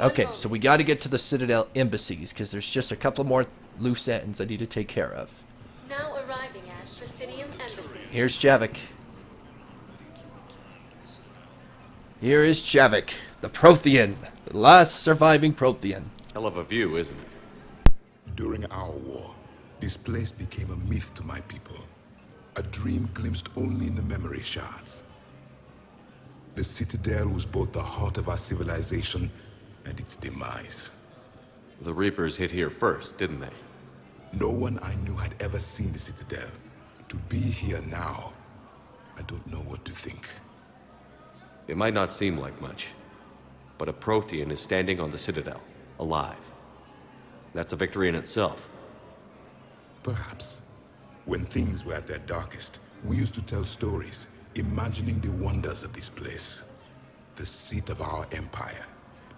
Okay, so we got to get to the Citadel embassies, because there's just a couple more loose ends I need to take care of. Now arriving at Bithynium Embassy. Here's Javik. Here is Javik, the Prothean, the last surviving Prothean. Hell of a view, isn't it? During our war, this place became a myth to my people. A dream glimpsed only in the memory shards. The Citadel was both the heart of our civilization and its demise. The Reapers hit here first, didn't they? No one I knew had ever seen the Citadel. To be here now, I don't know what to think. It might not seem like much, but a Prothean is standing on the Citadel, alive. That's a victory in itself. Perhaps. When things were at their darkest, we used to tell stories, imagining the wonders of this place. The seat of our empire,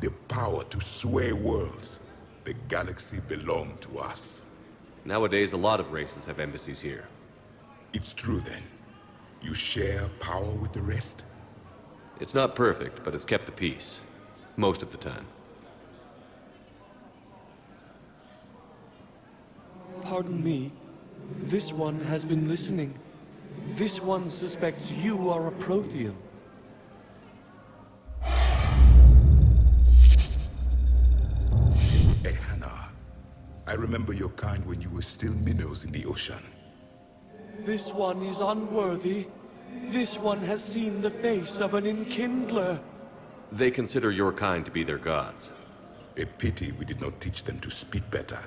the power to sway worlds. The galaxy belonged to us. Nowadays, a lot of races have embassies here. It's true then. You share power with the rest? It's not perfect, but it's kept the peace. Most of the time. Pardon me. This one has been listening. This one suspects you are a Prothean. Remember your kind when you were still minnows in the ocean. This one is unworthy. This one has seen the face of an enkindler. They consider your kind to be their gods. A pity we did not teach them to speak better.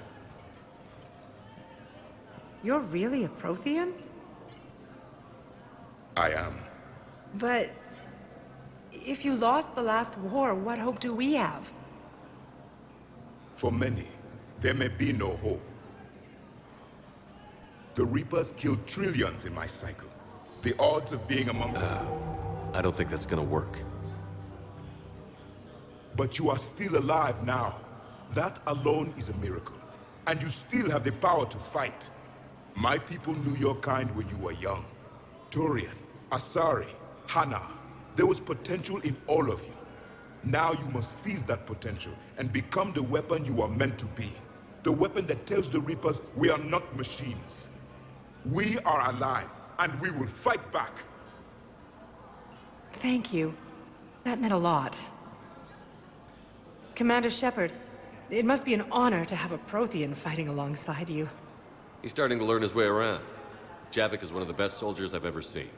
You're really a Prothean? I am. But... If you lost the last war, what hope do we have? For many, there may be no hope. The Reapers killed trillions in my cycle. The odds of being among them... Uh, I don't think that's gonna work. But you are still alive now. That alone is a miracle. And you still have the power to fight. My people knew your kind when you were young. Turian, Asari, Hanar. There was potential in all of you. Now you must seize that potential and become the weapon you are meant to be. The weapon that tells the Reapers we are not machines. We are alive, and we will fight back. Thank you. That meant a lot. Commander Shepard, it must be an honor to have a Prothean fighting alongside you. He's starting to learn his way around. Javik is one of the best soldiers I've ever seen.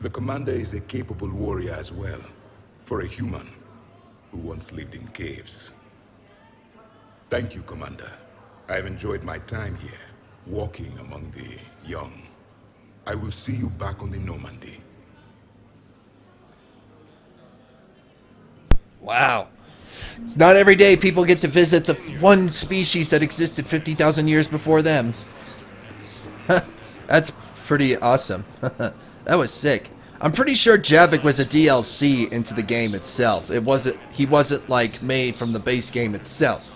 The commander is a capable warrior as well, for a human who once lived in caves. Thank you, Commander. I have enjoyed my time here, walking among the young. I will see you back on the Normandy. Wow. It's not every day people get to visit the one species that existed 50,000 years before them. That's pretty awesome. that was sick. I'm pretty sure Javik was a DLC into the game itself. It wasn't he wasn't like made from the base game itself.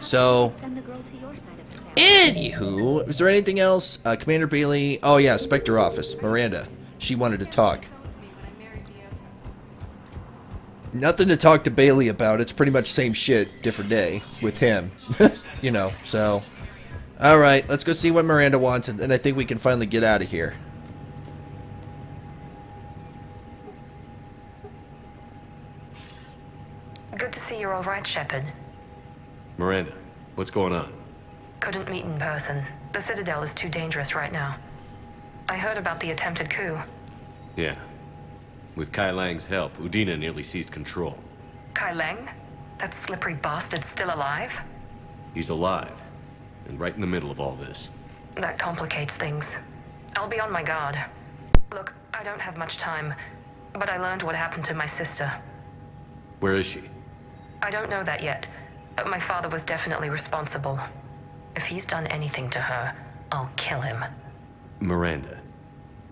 So Anywho, is there anything else? Uh, Commander Bailey. Oh yeah, Spectre office. Miranda. She wanted to talk. Nothing to talk to Bailey about. It's pretty much same shit, different day with him. you know, so. Alright, let's go see what Miranda wants, and then I think we can finally get out of here. Good to see you're all right, Shepard. Miranda, what's going on? Couldn't meet in person. The Citadel is too dangerous right now. I heard about the attempted coup. Yeah. With Kai Lang's help, Udina nearly seized control. Kai Lang? That slippery bastard's still alive? He's alive, and right in the middle of all this. That complicates things. I'll be on my guard. Look, I don't have much time, but I learned what happened to my sister. Where is she? I don't know that yet, but my father was definitely responsible. If he's done anything to her, I'll kill him. Miranda.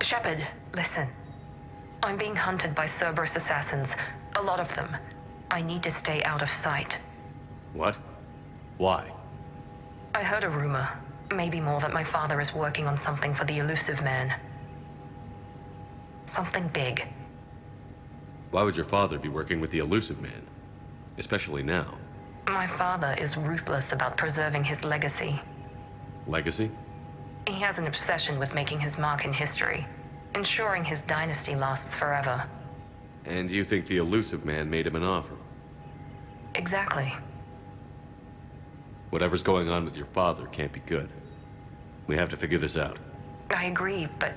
Shepard, listen. I'm being hunted by Cerberus assassins. A lot of them. I need to stay out of sight. What? Why? I heard a rumor, maybe more, that my father is working on something for the Illusive Man. Something big. Why would your father be working with the Illusive Man? Especially now. My father is ruthless about preserving his legacy. Legacy? He has an obsession with making his mark in history, ensuring his dynasty lasts forever. And you think the Illusive Man made him an offer? Exactly. Whatever's going on with your father can't be good. We have to figure this out. I agree, but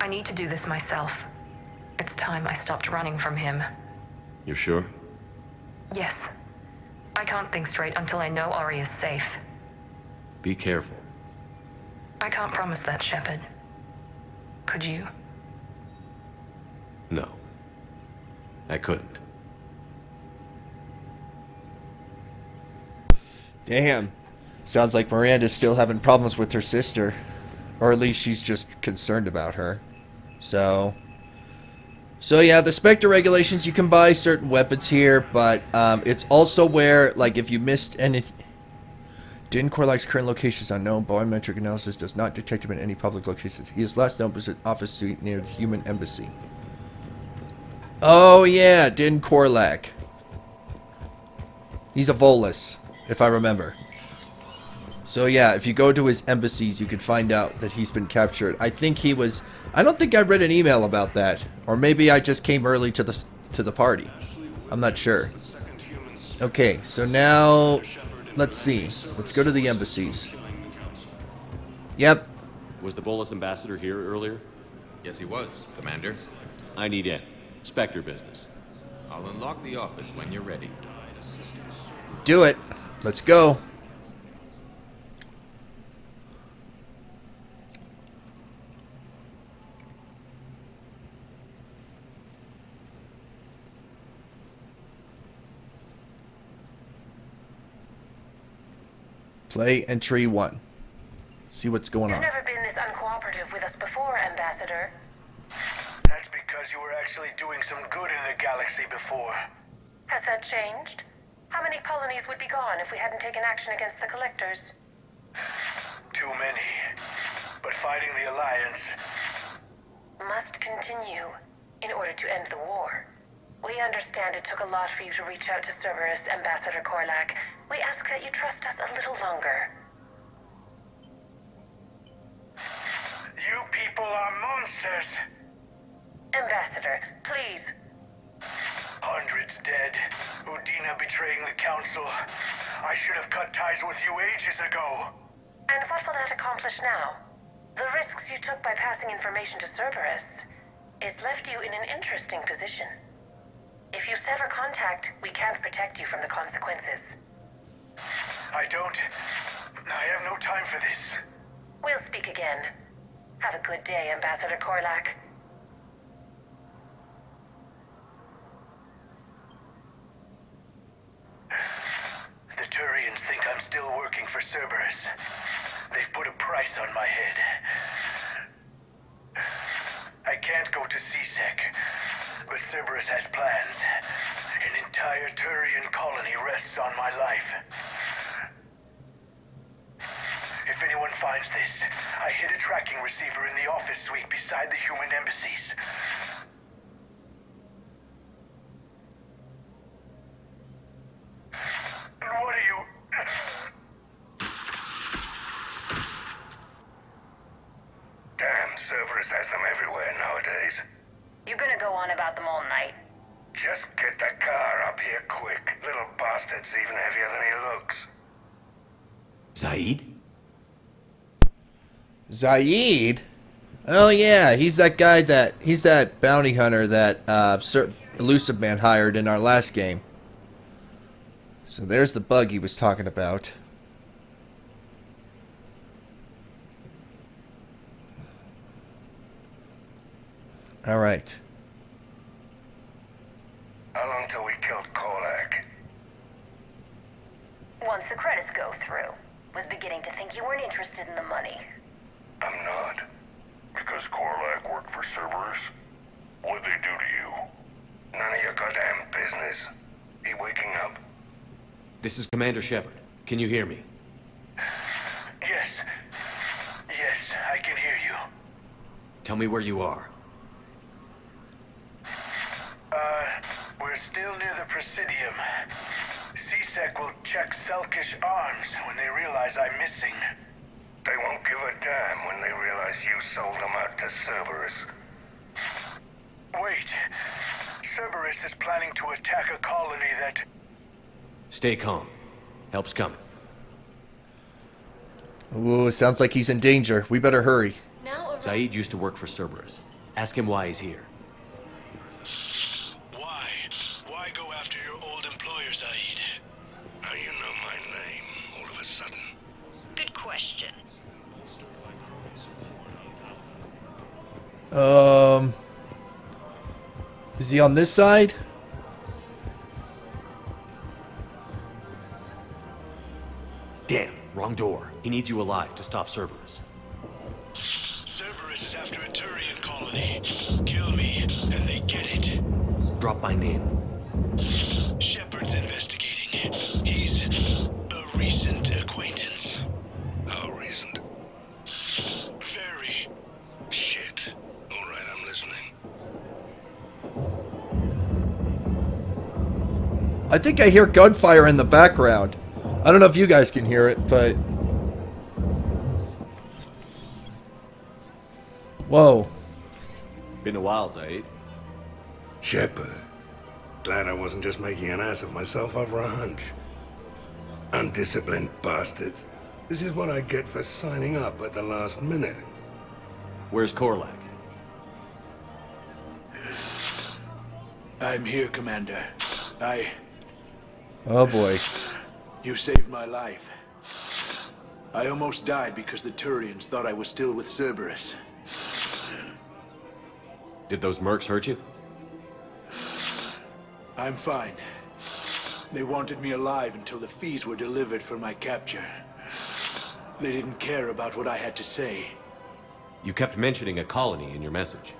I need to do this myself. It's time I stopped running from him. You're sure? Yes. I can't think straight until I know Ori is safe. Be careful. I can't promise that, Shepard. Could you? No. I couldn't. Damn. Sounds like Miranda's still having problems with her sister. Or at least she's just concerned about her. So... So yeah, the Spectre regulations, you can buy certain weapons here, but um, it's also where, like, if you missed any... Din Korlak's current location is unknown. Biometric analysis does not detect him in any public locations. He is last known as an office suite near the human embassy. Oh yeah, Din Korlak. He's a Volus, if I remember. So yeah, if you go to his embassies, you can find out that he's been captured. I think he was... I don't think I read an email about that. Or maybe I just came early to the, to the party. I'm not sure. Okay, so now... let's see. Let's go to the embassies. Yep. Was the Volus ambassador here earlier? Yes, he was, Commander. I need in. Spectre business. I'll unlock the office when you're ready. Do it. Let's go. Play entry one. See what's going on. You've never been this uncooperative with us before, Ambassador. That's because you were actually doing some good in the galaxy before. Has that changed? How many colonies would be gone if we hadn't taken action against the Collectors? Too many. But fighting the Alliance... Must continue in order to end the war. We understand it took a lot for you to reach out to Cerberus, Ambassador Korlak. We ask that you trust us a little longer. You people are monsters! Ambassador, please. Hundreds dead. Udina betraying the Council. I should have cut ties with you ages ago. And what will that accomplish now? The risks you took by passing information to Cerberus. It's left you in an interesting position. If you sever contact, we can't protect you from the consequences. I don't... I have no time for this. We'll speak again. Have a good day, Ambassador Korlak. The Turians think I'm still working for Cerberus. They've put a price on my head. I can't go to C-Sec, but Cerberus has plans. An entire Turian colony rests on my life. If anyone finds this, I hid a tracking receiver in the office suite beside the human embassies. And what are you... Damn, Cerberus has them everywhere nowadays. You gonna go on about them all night? Just get the car up here quick. Little bastard's even heavier than he looks. Zaeed? Zaeed? Oh yeah, he's that guy that he's that bounty hunter that uh, Sir Illusive Man hired in our last game. So there's the bug he was talking about. All right. How long till we killed Korlak? Once the credits go through. Was beginning to think you weren't interested in the money. I'm not. Because Korlak worked for Cerberus? What'd they do to you? None of your goddamn business. He waking up? This is Commander Shepard. Can you hear me? Yes. Yes, I can hear you. Tell me where you are. Uh, we're still near the Presidium. C-Sec will check Selkish arms when they realize I'm missing. They won't give a damn when they realize you sold them out to Cerberus. Wait. Cerberus is planning to attack a colony that... Stay calm. Help's coming. Ooh, sounds like he's in danger. We better hurry. Zaeed used to work for Cerberus. Ask him why he's here. Um, is he on this side? Damn, wrong door. He needs you alive to stop Cerberus. Cerberus is after a Turian colony. Kill me, and they get it. Drop my name. Shepard's investigating. I think I hear gunfire in the background. I don't know if you guys can hear it, but whoa. Been a while, Zaeed. Shepard. Glad I wasn't just making an ass of myself over a hunch. Undisciplined bastards. This is what I get for signing up at the last minute. Where's Korlak? I'm here, Commander. I... Oh boy. You saved my life. I almost died because the Turians thought I was still with Cerberus. Did those mercs hurt you? I'm fine. They wanted me alive until the fees were delivered for my capture. They didn't care about what I had to say. You kept mentioning a colony in your message.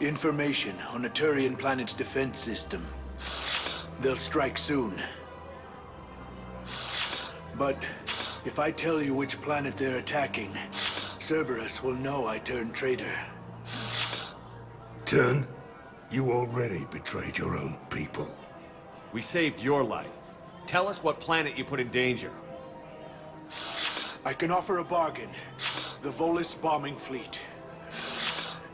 Information on a Turian planet's defense system. They'll strike soon. But if I tell you which planet they're attacking, Cerberus will know I turned traitor. Turn? You already betrayed your own people. We saved your life. Tell us what planet you put in danger. I can offer a bargain. The Volus bombing fleet.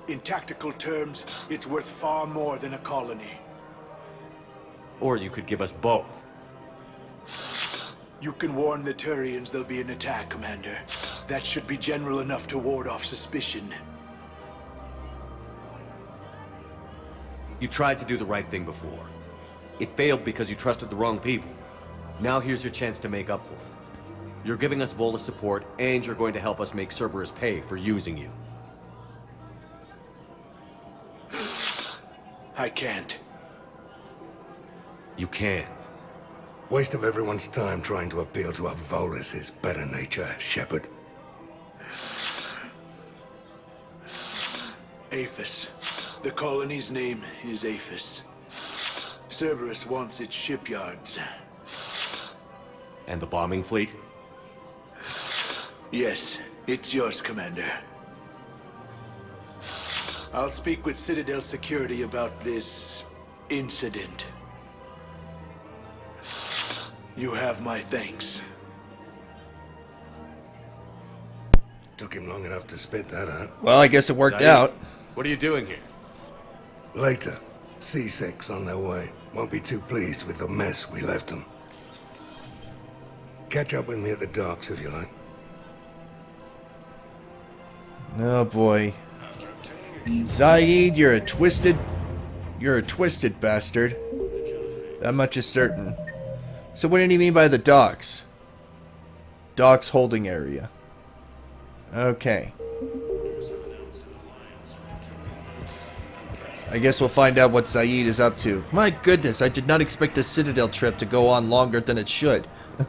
In tactical terms, it's worth far more than a colony. Or you could give us both. You can warn the Turians there'll be an attack, Commander. That should be general enough to ward off suspicion. You tried to do the right thing before. It failed because you trusted the wrong people. Now here's your chance to make up for it. You're giving us Volus support, and you're going to help us make Cerberus pay for using you. I can't. You can. Waste of everyone's time trying to appeal to a Volus's better nature, Shepard. Aphis. The colony's name is Aphis. Cerberus wants its shipyards. And the bombing fleet? Yes, it's yours, Commander. I'll speak with Citadel Security about this incident. You have my thanks. Took him long enough to spit that out. Well, I guess it worked Zaeed, out. What are you doing here? Later. C-Sec on their way. Won't be too pleased with the mess we left them. Catch up with me at the docks if you like. Oh boy. Zaeed, you're a twisted... You're a twisted bastard. That much is certain. So what did he mean by the docks? Docks holding area. Okay. I guess we'll find out what Zaeed is up to. My goodness, I did not expect the Citadel trip to go on longer than it should.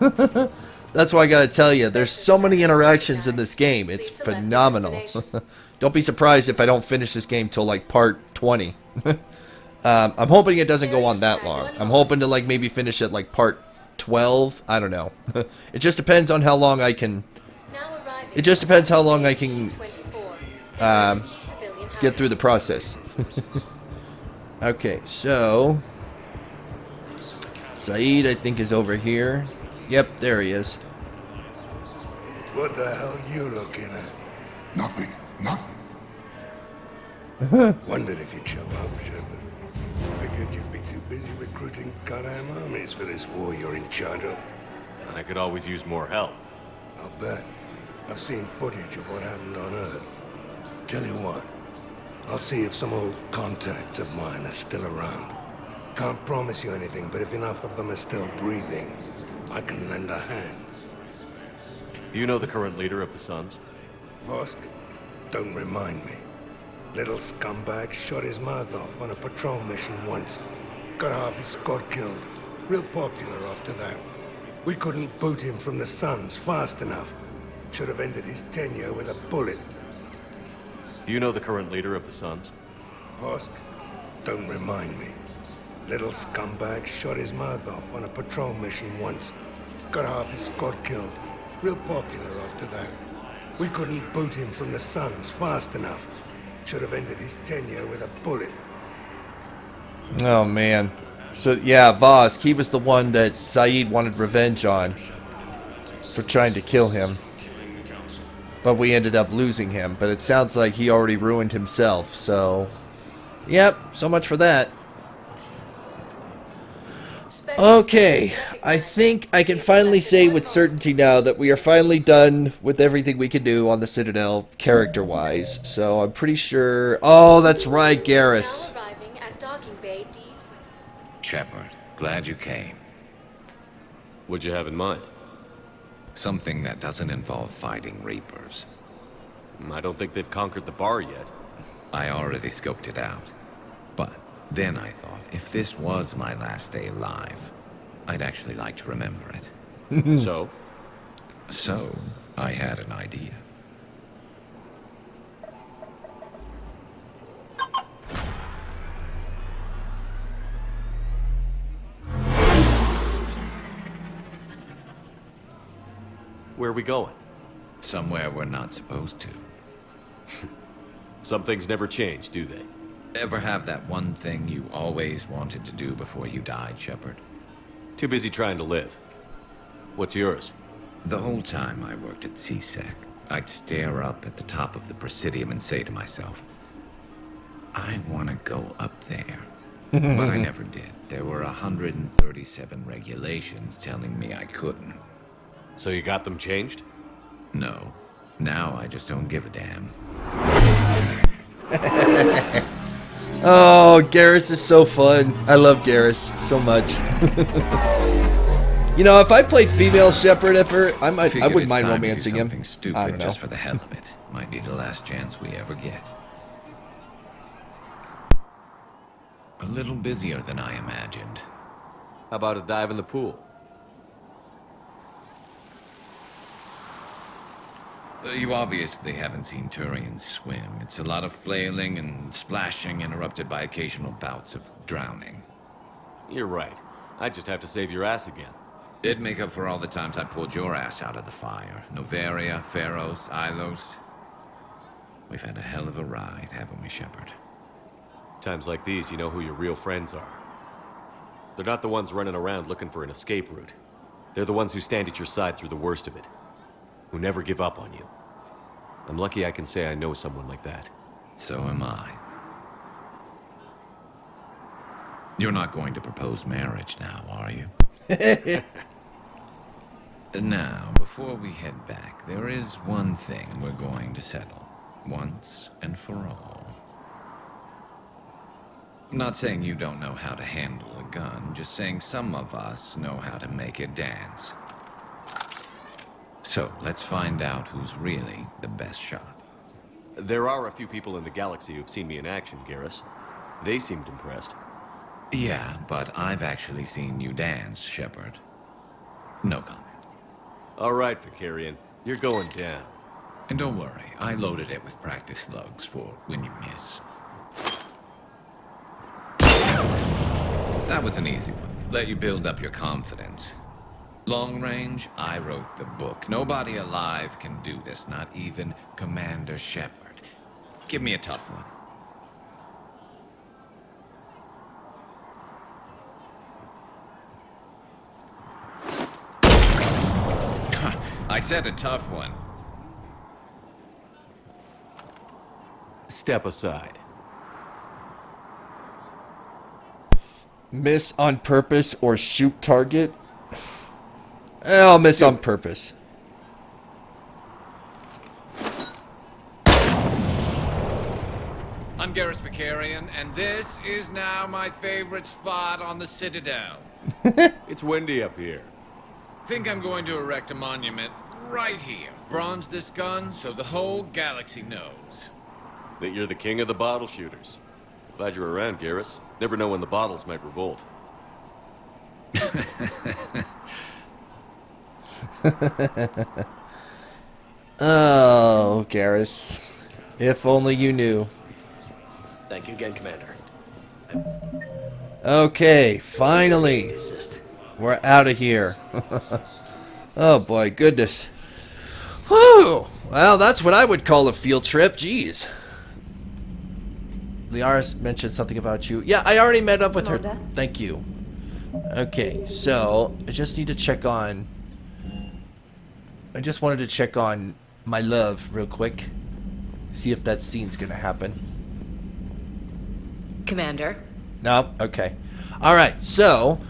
That's why I gotta tell you, there's so many interactions in this game. It's phenomenal. don't be surprised if I don't finish this game till like part 20. um, I'm hoping it doesn't go on that long. I'm hoping to like maybe finish it like part 12. I don't know. it just depends on how long I can. It just depends how long I can um, get through the process. okay, so Zaeed, I think, is over here. Yep, there he is. What the hell are you looking at? Nothing. Nothing. Wondered if you'd show up, Shepard. Figured you'd be too busy recruiting goddamn armies for this war you're in charge of. And I could always use more help. I'll bet. I've seen footage of what happened on Earth. Tell you what, I'll see if some old contacts of mine are still around. Can't promise you anything, but if enough of them are still breathing, I can lend a hand. Do you know the current leader of the Suns? Vosk? Don't remind me. Little scumbag shot his mouth off on a patrol mission once. Got half his squad killed. Real popular after that. We couldn't boot him from the Suns fast enough. Should have ended his tenure with a bullet. Do you know the current leader of the Suns? Vosk? Don't remind me. Little scumbag shot his mouth off on a patrol mission once. Got half his squad killed. Real popular after that. We couldn't boot him from the Suns fast enough. Should have ended his tenure with a bullet. Oh man. So yeah, Vosk, he was the one that Zaeed wanted revenge on for trying to kill him. But we ended up losing him. But it sounds like he already ruined himself, so... Yep, so much for that. Okay, I think I can finally say with certainty now that we are finally done with everything we can do on the Citadel character-wise. So I'm pretty sure... Oh, that's right, Garrus. Shepard, glad you came. What'd you have in mind? Something that doesn't involve fighting Reapers. Hmm, I don't think they've conquered the bar yet. I already scoped it out. But then I thought, if this was my last day alive, I'd actually like to remember it. so? So, I had an idea. Where are we going? Somewhere we're not supposed to. Some things never change, do they? Ever have that one thing you always wanted to do before you died, Shepard? Too busy trying to live. What's yours? The whole time I worked at C-Sec, I'd stare up at the top of the Presidium and say to myself, I want to go up there. but I never did. There were 137 regulations telling me I couldn't. So you got them changed? No. Now I just don't give a damn. oh, Garrus is so fun. I love Garrus so much. you know, if I played female Shepard ever, I might I wouldn't mind time to do romancing him. something Stupid I don't know. just for the hell of it. Might be the last chance we ever get. A little busier than I imagined. How about a dive in the pool? You obviously haven't seen Turians swim. It's a lot of flailing and splashing interrupted by occasional bouts of drowning. You're right. I just have to save your ass again. It'd make up for all the times I pulled your ass out of the fire. Noveria, Feros, Ilos. We've had a hell of a ride, haven't we, Shepard? Times like these, you know who your real friends are. They're not the ones running around looking for an escape route. They're the ones who stand at your side through the worst of it. Who never give up on you. I'm lucky I can say I know someone like that. So am I. You're not going to propose marriage now, are you? now, before we head back, there is one thing we're going to settle. Once and for all. I'm not saying you don't know how to handle a gun, just saying some of us know how to make it dance. So, let's find out who's really the best shot. There are a few people in the galaxy who've seen me in action, Garrus. They seemed impressed. Yeah, but I've actually seen you dance, Shepard. No comment. All right, Vakarian. You're going down. And don't worry, I loaded it with practice slugs for when you miss. That was an easy one. Let you build up your confidence. Long range, I wrote the book. Nobody alive can do this, not even Commander Shepard. Give me a tough one. I said a tough one. Step aside. Miss on purpose or shoot target? Eh, I'll miss on purpose. I'm Garrus Vakarian, and this is now my favorite spot on the Citadel. it's windy up here. Think I'm going to erect a monument right here. Bronze this gun so the whole galaxy knows. That you're the king of the bottle shooters. Glad you're around, Garrus. Never know when the bottles might revolt. oh, Garrus. If only you knew. Thank you again, Commander. Okay, finally. We're out of here. oh boy, goodness. Whew. Well, that's what I would call a field trip. Jeez. Liaris mentioned something about you. Yeah, I already met up with her. Thank you. Okay, so I just need to check on. I just wanted to check on my love real quick. See if that scene's gonna happen. Commander, No? Okay. Alright, so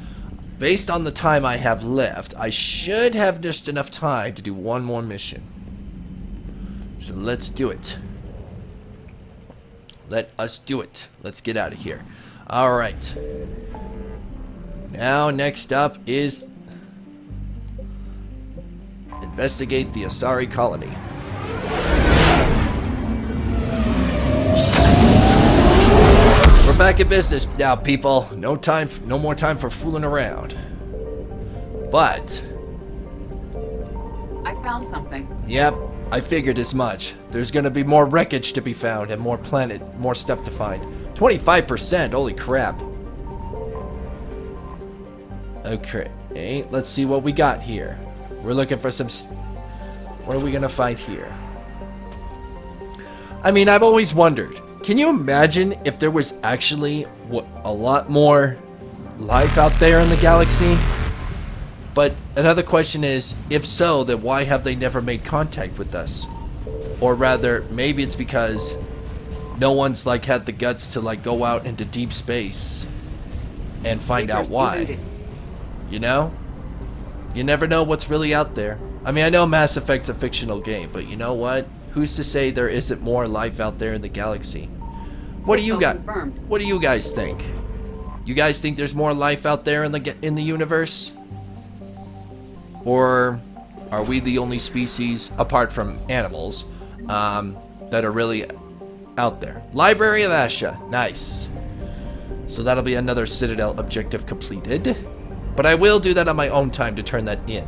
based on the time I have left, I should have just enough time to do one more mission. So let's do it. Let us do it. Let's get out of here. Alright. Now, next up is... Investigate the Asari colony. We're back in business now, people. No time, no more time for fooling around. But, I found something. yep, I figured as much. There's gonna be more wreckage to be found and more planet, more stuff to find. 25%, holy crap. Okay, let's see what we got here. We're looking for some... What are we gonna find here? I mean, I've always wondered. Can you imagine if there was actually a lot more life out there in the galaxy? But another question is, if so, then why have they never made contact with us? Or rather, maybe it's because no one's like had the guts to like go out into deep space and find out why. eluded. You know? You never know what's really out there. I mean, I know Mass Effect's a fictional game, but you know what? Who's to say there isn't more life out there in the galaxy? What do you got? What do you guys think? You guys think there's more life out there in the in the universe? Or are we the only species apart from animals um, that are really out there? Library of Asha. Nice. So that'll be another Citadel objective completed. But I will do that on my own time to turn that in.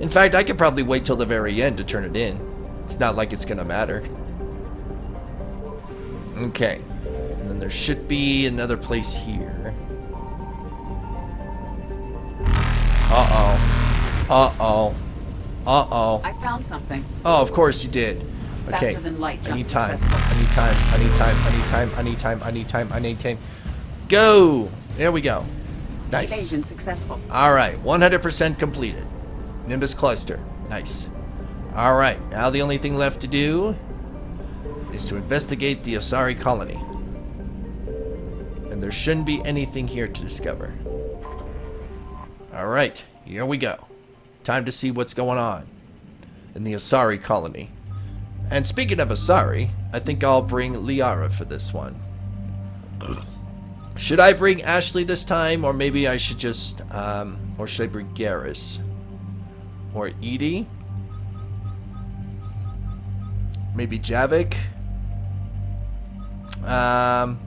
In fact, I could probably wait till the very end to turn it in. It's not like it's gonna matter. Okay. And then there should be another place here. Uh-oh. Uh-oh. Uh-oh. I found something. Oh, of course you did. Okay. Faster than light I need jump time. successful. I need time. I need time. I need time. I need time. I need time. I need time. Go. There we go. Nice. Evasion successful. All right. 100% completed. Nimbus cluster. Nice. All right. Now the only thing left to do is to investigate the Asari colony. And there shouldn't be anything here to discover. All right. Here we go. Time to see what's going on in the Asari colony. And speaking of Asari, I think I'll bring Liara for this one. Should I bring Ashley this time, or maybe I should just, um, or should I bring Garrus? Or EDI? Maybe Javik? Um...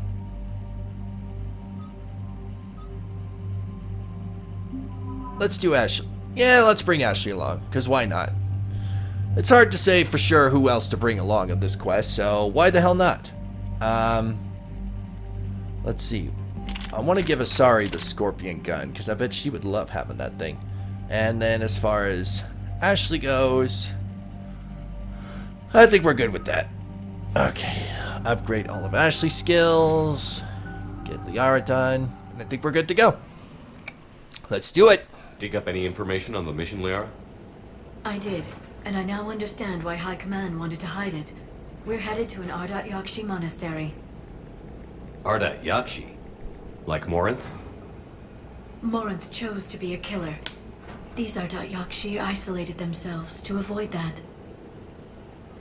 Let's do Ashley. Yeah, let's bring Ashley along, because why not? It's hard to say for sure who else to bring along on this quest, so why the hell not? Um, let's see. I want to give Asari the Scorpion gun, because I bet she would love having that thing. And then as far as Ashley goes, I think we're good with that. Okay, upgrade all of Ashley's skills, get Liara done, and I think we're good to go. Let's do it. Dig up any information on the mission, Liara? I did, and I now understand why High Command wanted to hide it. We're headed to an Ardat Yakshi monastery. Ardat Yakshi? Like Morinth? Morinth chose to be a killer. These Ardat Yakshi isolated themselves to avoid that.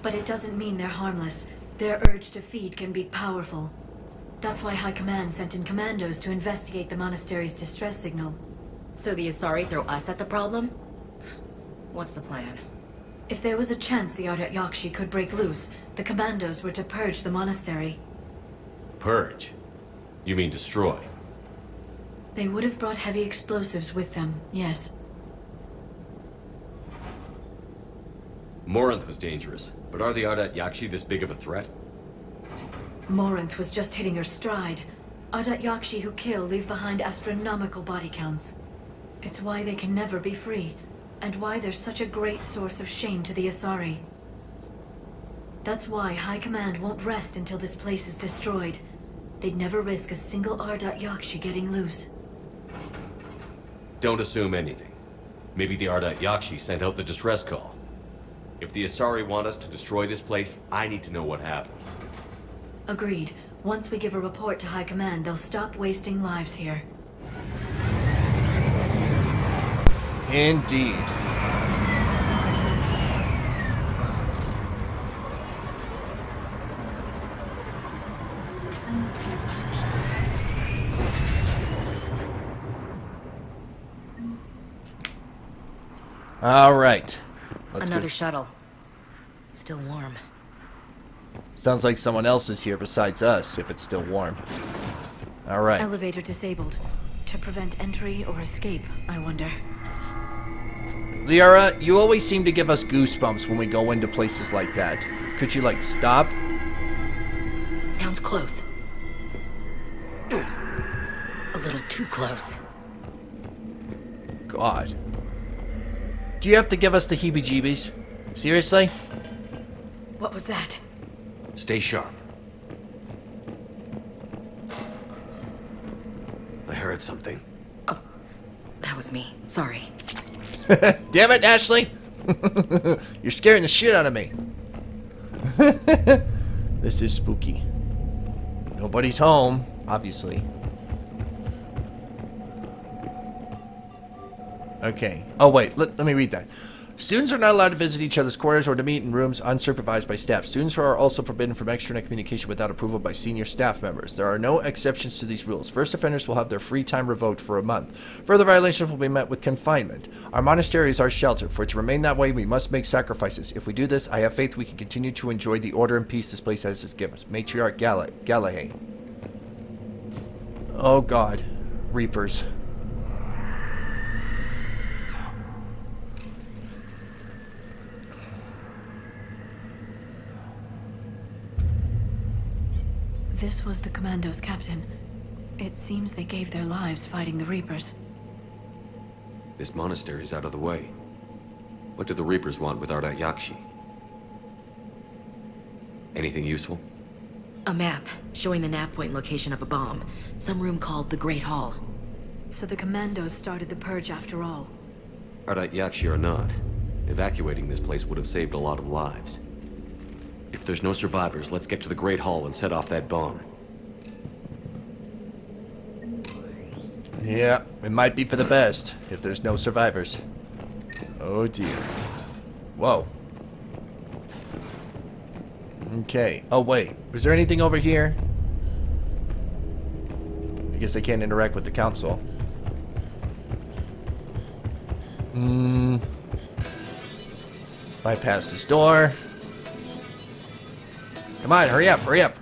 But it doesn't mean they're harmless. Their urge to feed can be powerful. That's why High Command sent in commandos to investigate the monastery's distress signal. So the Asari throw us at the problem? What's the plan? If there was a chance the Ardat Yakshi could break loose, the commandos were to purge the monastery. Purge? You mean destroy? They would have brought heavy explosives with them, yes. Morinth was dangerous, but are the Ardat Yakshi this big of a threat? Morinth was just hitting her stride. Ardat Yakshi who kill leave behind astronomical body counts. It's why they can never be free, and why they're such a great source of shame to the Asari. That's why High Command won't rest until this place is destroyed. They'd never risk a single Ardat Yakshi getting loose. Don't assume anything. Maybe the Ardat Yakshi sent out the distress call. If the Asari want us to destroy this place, I need to know what happened. Agreed. Once we give a report to High Command, they'll stop wasting lives here. Indeed. All right. Let's Another go. shuttle. Still warm. Sounds like someone else is here besides us, if it's still warm. All right. Elevator disabled. To prevent entry or escape, I wonder. Liara, you always seem to give us goosebumps when we go into places like that. Could you, like, stop? Sounds close. A little too close. God. Do you have to give us the heebie jeebies? Seriously? What was that? Stay sharp. I heard something. Oh, that was me. Sorry. Damn it, Ashley! You're scaring the shit out of me. this is spooky. Nobody's home, obviously. Okay. Oh, wait. Let, let me read that. Students are not allowed to visit each other's quarters or to meet in rooms unsupervised by staff. Students are also forbidden from extranet communication without approval by senior staff members. There are no exceptions to these rules. First offenders will have their free time revoked for a month. Further violations will be met with confinement. Our monastery is our shelter. For it to remain that way, we must make sacrifices. If we do this, I have faith we can continue to enjoy the order and peace this place has to give us. Matriarch Gala- Galahad. Oh god. Reapers. This was the commando's captain. It seems they gave their lives fighting the Reapers. This monastery is out of the way. What do the Reapers want with Ardat Yakshi? Anything useful? A map showing the nav point location of a bomb. Some room called the Great Hall. So the commandos started the purge after all. Ardat Yakshi or not, evacuating this place would have saved a lot of lives. If there's no survivors, let's get to the Great Hall and set off that bomb. Yeah, it might be for the best if there's no survivors. Oh dear. Whoa. Okay. Oh wait, was there anything over here? I guess I can't interact with the council. Hmm. Bypass this door. Come on, hurry up, hurry up.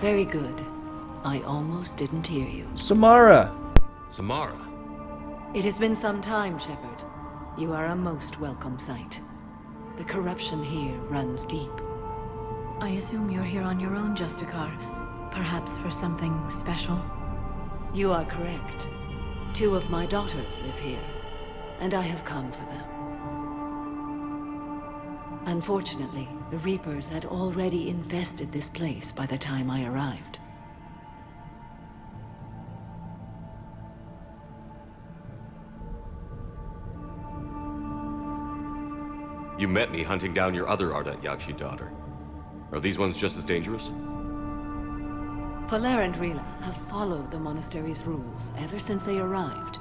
Very good. I almost didn't hear you. Samara. Samara? It has been some time, Shepard. You are a most welcome sight. The corruption here runs deep. I assume you're here on your own, Justicar. Perhaps for something special? You are correct. Two of my daughters live here, and I have come for them. Unfortunately, the Reapers had already infested this place by the time I arrived. You met me hunting down your other Ardat Yakshi daughter. Are these ones just as dangerous? Falere and Rila have followed the monastery's rules ever since they arrived.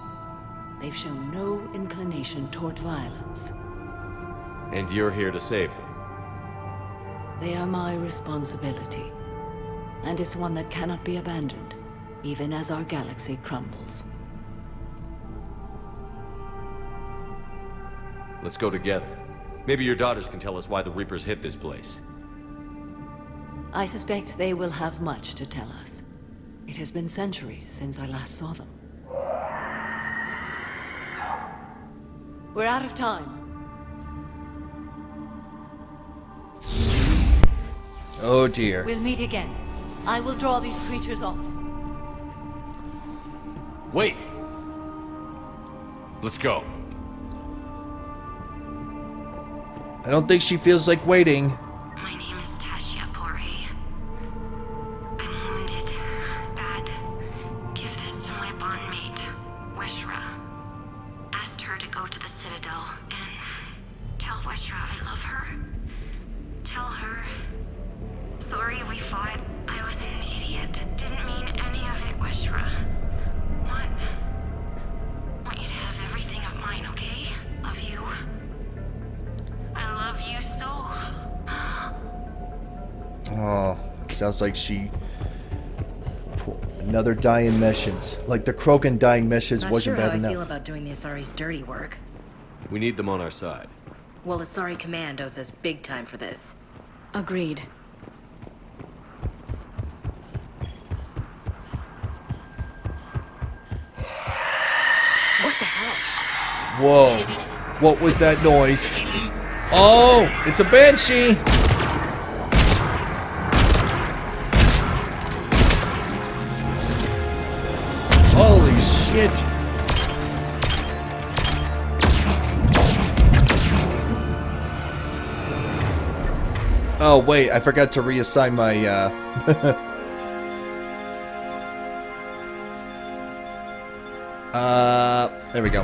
They've shown no inclination toward violence. And you're here to save them. They are my responsibility. And it's one that cannot be abandoned, even as our galaxy crumbles. Let's go together. Maybe your daughters can tell us why the Reapers hit this place. I suspect they will have much to tell us. It has been centuries since I last saw them. We're out of time. Oh dear. We'll meet again. I will draw these creatures off. Wait! Let's go. I don't think she feels like waiting. Another dying missions. Like the Krogan dying missions Not wasn't sure bad how enough. I feel about doing the Asari's dirty work. We need them on our side. Well, Asari Commandos is big time for this. Agreed. What the hell? Whoa. What was that noise? Oh, it's a banshee. Oh, wait, I forgot to reassign my, uh... uh, there we go.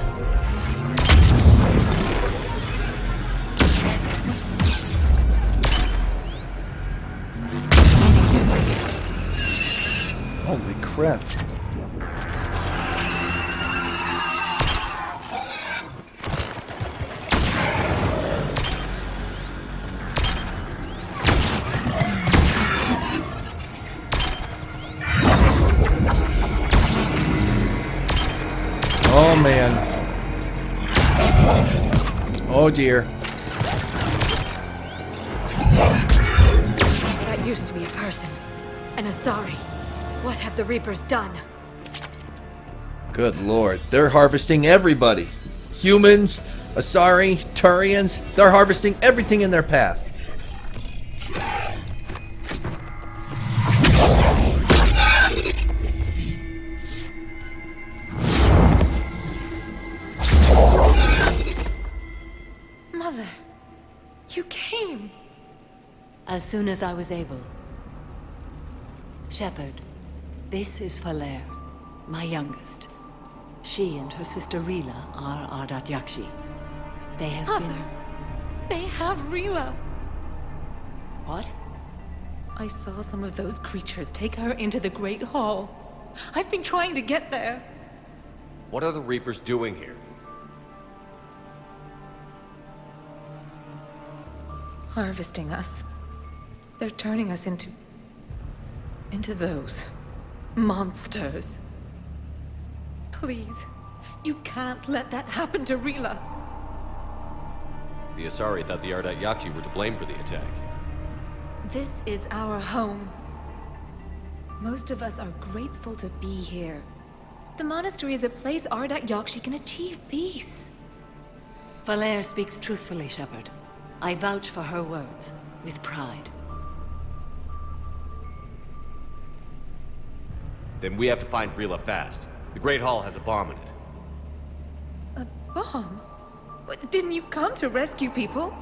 Holy crap. Oh dear. That used to be a person. An Asari. What have the Reapers done? Good lord. They're harvesting everybody. Humans, Asari, Turians, they're harvesting everything in their path. Soon as I was able. Shepard, this is Falere, my youngest. She and her sister Rila are Ardat Yakshi. They have Mother, been... they have Rila. What? I saw some of those creatures take her into the Great Hall. I've been trying to get there. What are the Reapers doing here? Harvesting us. They're turning us into. into those. monsters. Please, you can't let that happen to Rila. The Asari thought the Ardat Yakshi were to blame for the attack. This is our home. Most of us are grateful to be here. The monastery is a place Ardat Yakshi can achieve peace. Falere speaks truthfully, Shepard. I vouch for her words, with pride. Then we have to find Rila fast. The Great Hall has a bomb in it. A bomb? What, didn't you come to rescue people?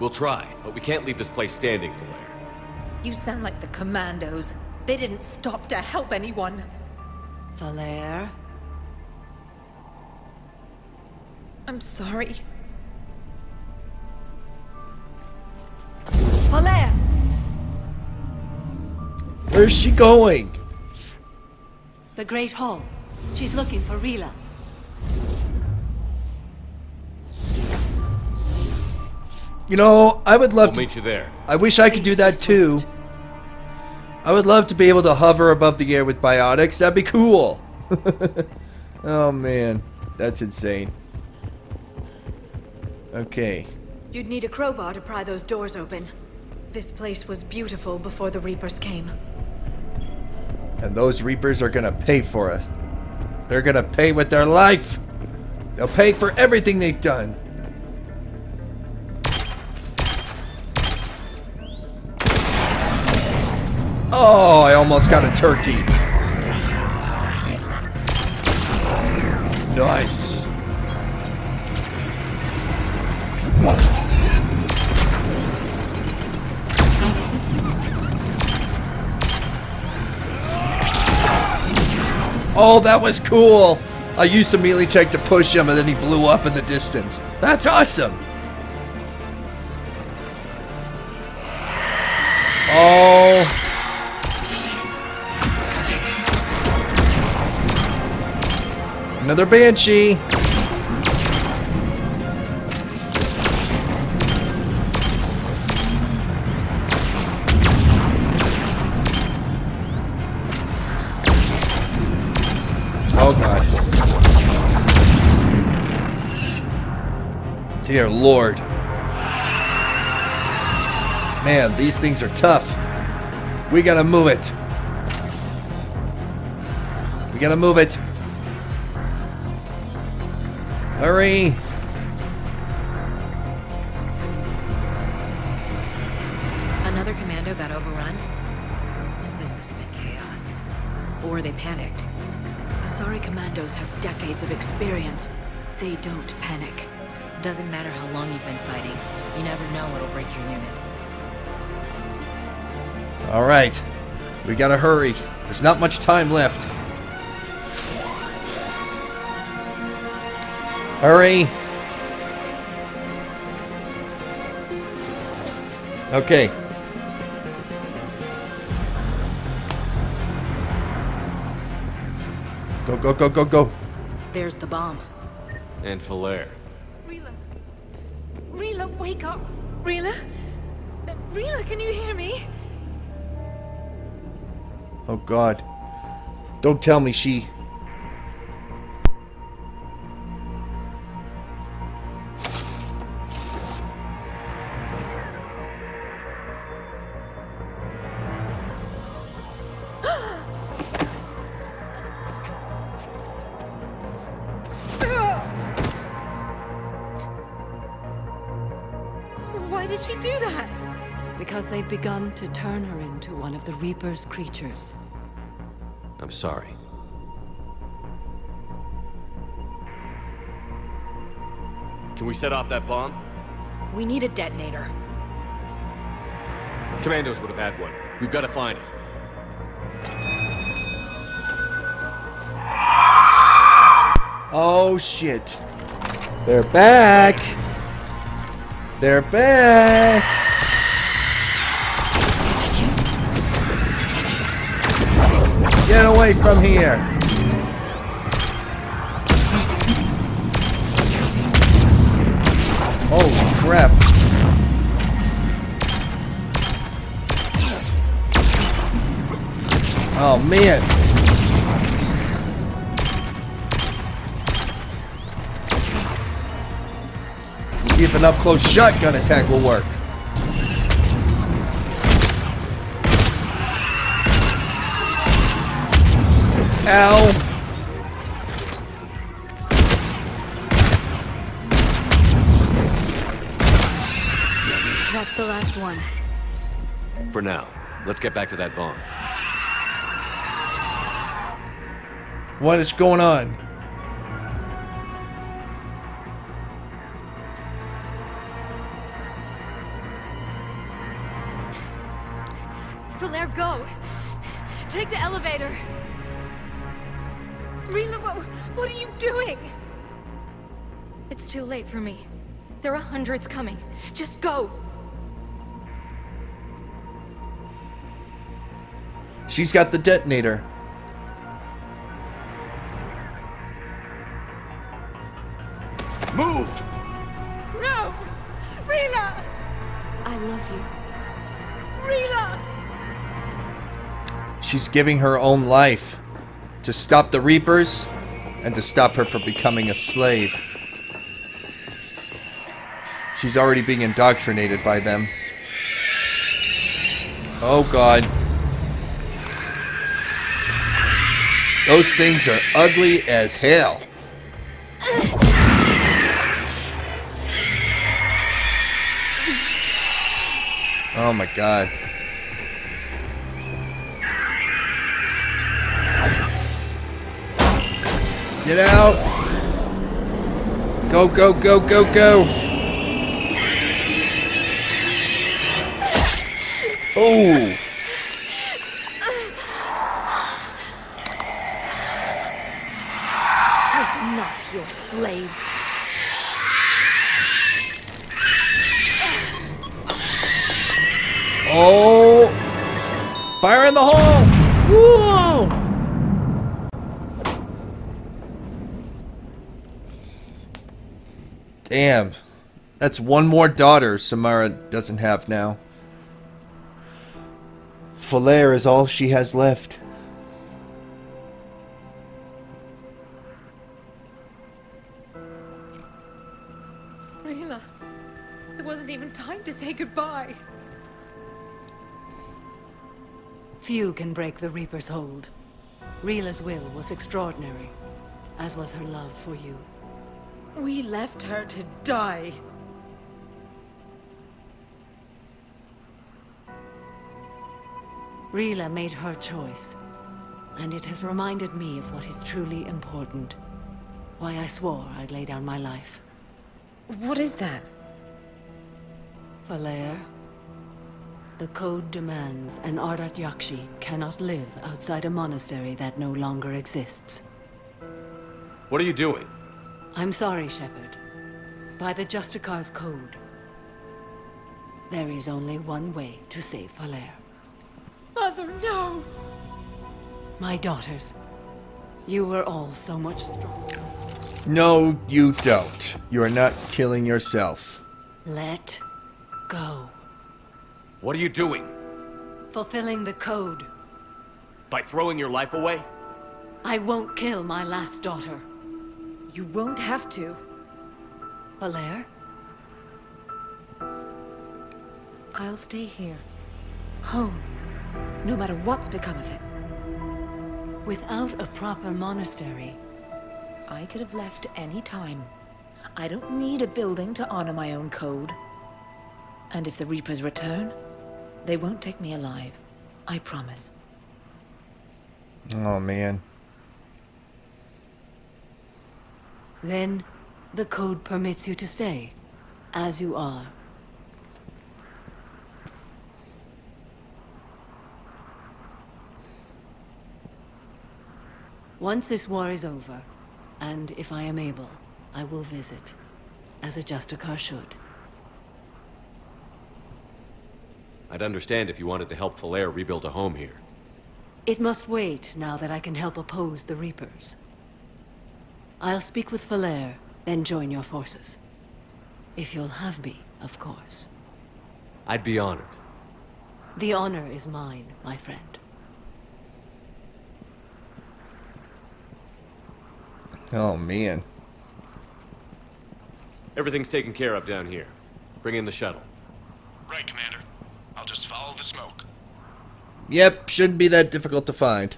We'll try, but we can't leave this place standing, Falere. You sound like the commandos. They didn't stop to help anyone. Falere? I'm sorry. Falere! Where's she going? The Great Hall. She's looking for Rila. You know, I would love We'll to. meet you there. I wish I could do that too. I would love to be able to hover above the air with biotics. That'd be cool. oh man, that's insane. Okay. You'd need a crowbar to pry those doors open. This place was beautiful before the Reapers came. And those Reapers are gonna pay for us. They're gonna pay with their life. They'll pay for everything they've done. Oh, I almost got a turkey. Nice. Oh, that was cool. I used a melee tech to push him, and then he blew up in the distance. That's awesome. Oh. Another Banshee. Lord. Man, these things are tough. We gotta move it. We gotta move it. Hurry. We gotta hurry. There's not much time left. Hurry. Okay. Go, go, go, go, go. There's the bomb. And Falere. Rila. Rila, wake up. Rila? Rila, can you hear me? Oh, God. Don't tell me she... Why did she do that? Because they've begun to turn her into one of the Reaper's creatures. I'm sorry. Can we set off that bomb? We need a detonator. Commandos would have had one. We've got to find it. Oh, shit. They're back. They're back. Get away from here. Holy crap. Oh, man. See if an up-close shotgun attack will work. Ow. That's the last one. For now, let's get back to that bomb. What is going on? Too late for me. There are hundreds coming. Just go! She's got the detonator. Move! No! Rila! I love you. Rila! She's giving her own life to stop the Reapers and to stop her from becoming a slave. She's already being indoctrinated by them. Oh god. Those things are ugly as hell. Oh my god. Get out! Go, go, go, go, go! Oh! Not your slaves. Oh! Fire in the hole! Whoa! Damn. That's one more daughter Samara doesn't have now. Falere is all she has left. Rila, there wasn't even time to say goodbye. Few can break the Reaper's hold. Rila's will was extraordinary, as was her love for you. We left her to die. Rila made her choice, and it has reminded me of what is truly important. Why I swore I'd lay down my life. What is that? Falere, the code demands an Ardat Yakshi cannot live outside a monastery that no longer exists. What are you doing? I'm sorry, Shepard. By the Justicar's code, there is only one way to save Falere. Mother, no! My daughters, you were all so much stronger. No, you don't. You are not killing yourself. Let go. What are you doing? Fulfilling the code. By throwing your life away? I won't kill my last daughter. You won't have to. Falere? I'll stay here. Home. No matter what's become of it. Without a proper monastery, I could have left any time. I don't need a building to honor my own code. And if the Reapers return, they won't take me alive. I promise. Oh, man. Then, the code permits you to stay, as you are. Once this war is over, and if I am able, I will visit, as a Justicar should. I'd understand if you wanted to help Falere rebuild a home here. It must wait now that I can help oppose the Reapers. I'll speak with Falere, then join your forces. If you'll have me, of course. I'd be honored. The honor is mine, my friend. Oh, man. Everything's taken care of down here. Bring in the shuttle. Right, Commander. I'll just follow the smoke. Yep, shouldn't be that difficult to find.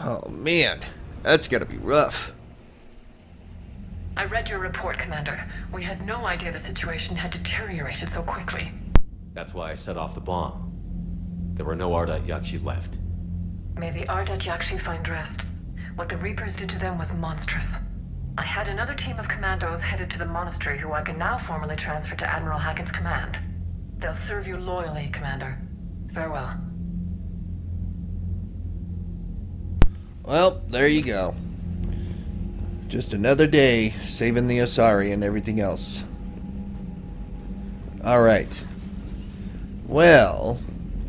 Oh, man. That's gotta be rough. I read your report, Commander. We had no idea the situation had deteriorated so quickly. That's why I set off the bomb. There were no Ardat Yakshi left. May the Ardat Yakshi find rest. What the Reapers did to them was monstrous. I had another team of commandos headed to the monastery who I can now formally transfer to Admiral Hackett's command. They'll serve you loyally, Commander. Farewell. Well, there you go. Just another day saving the Asari and everything else. Alright. Well,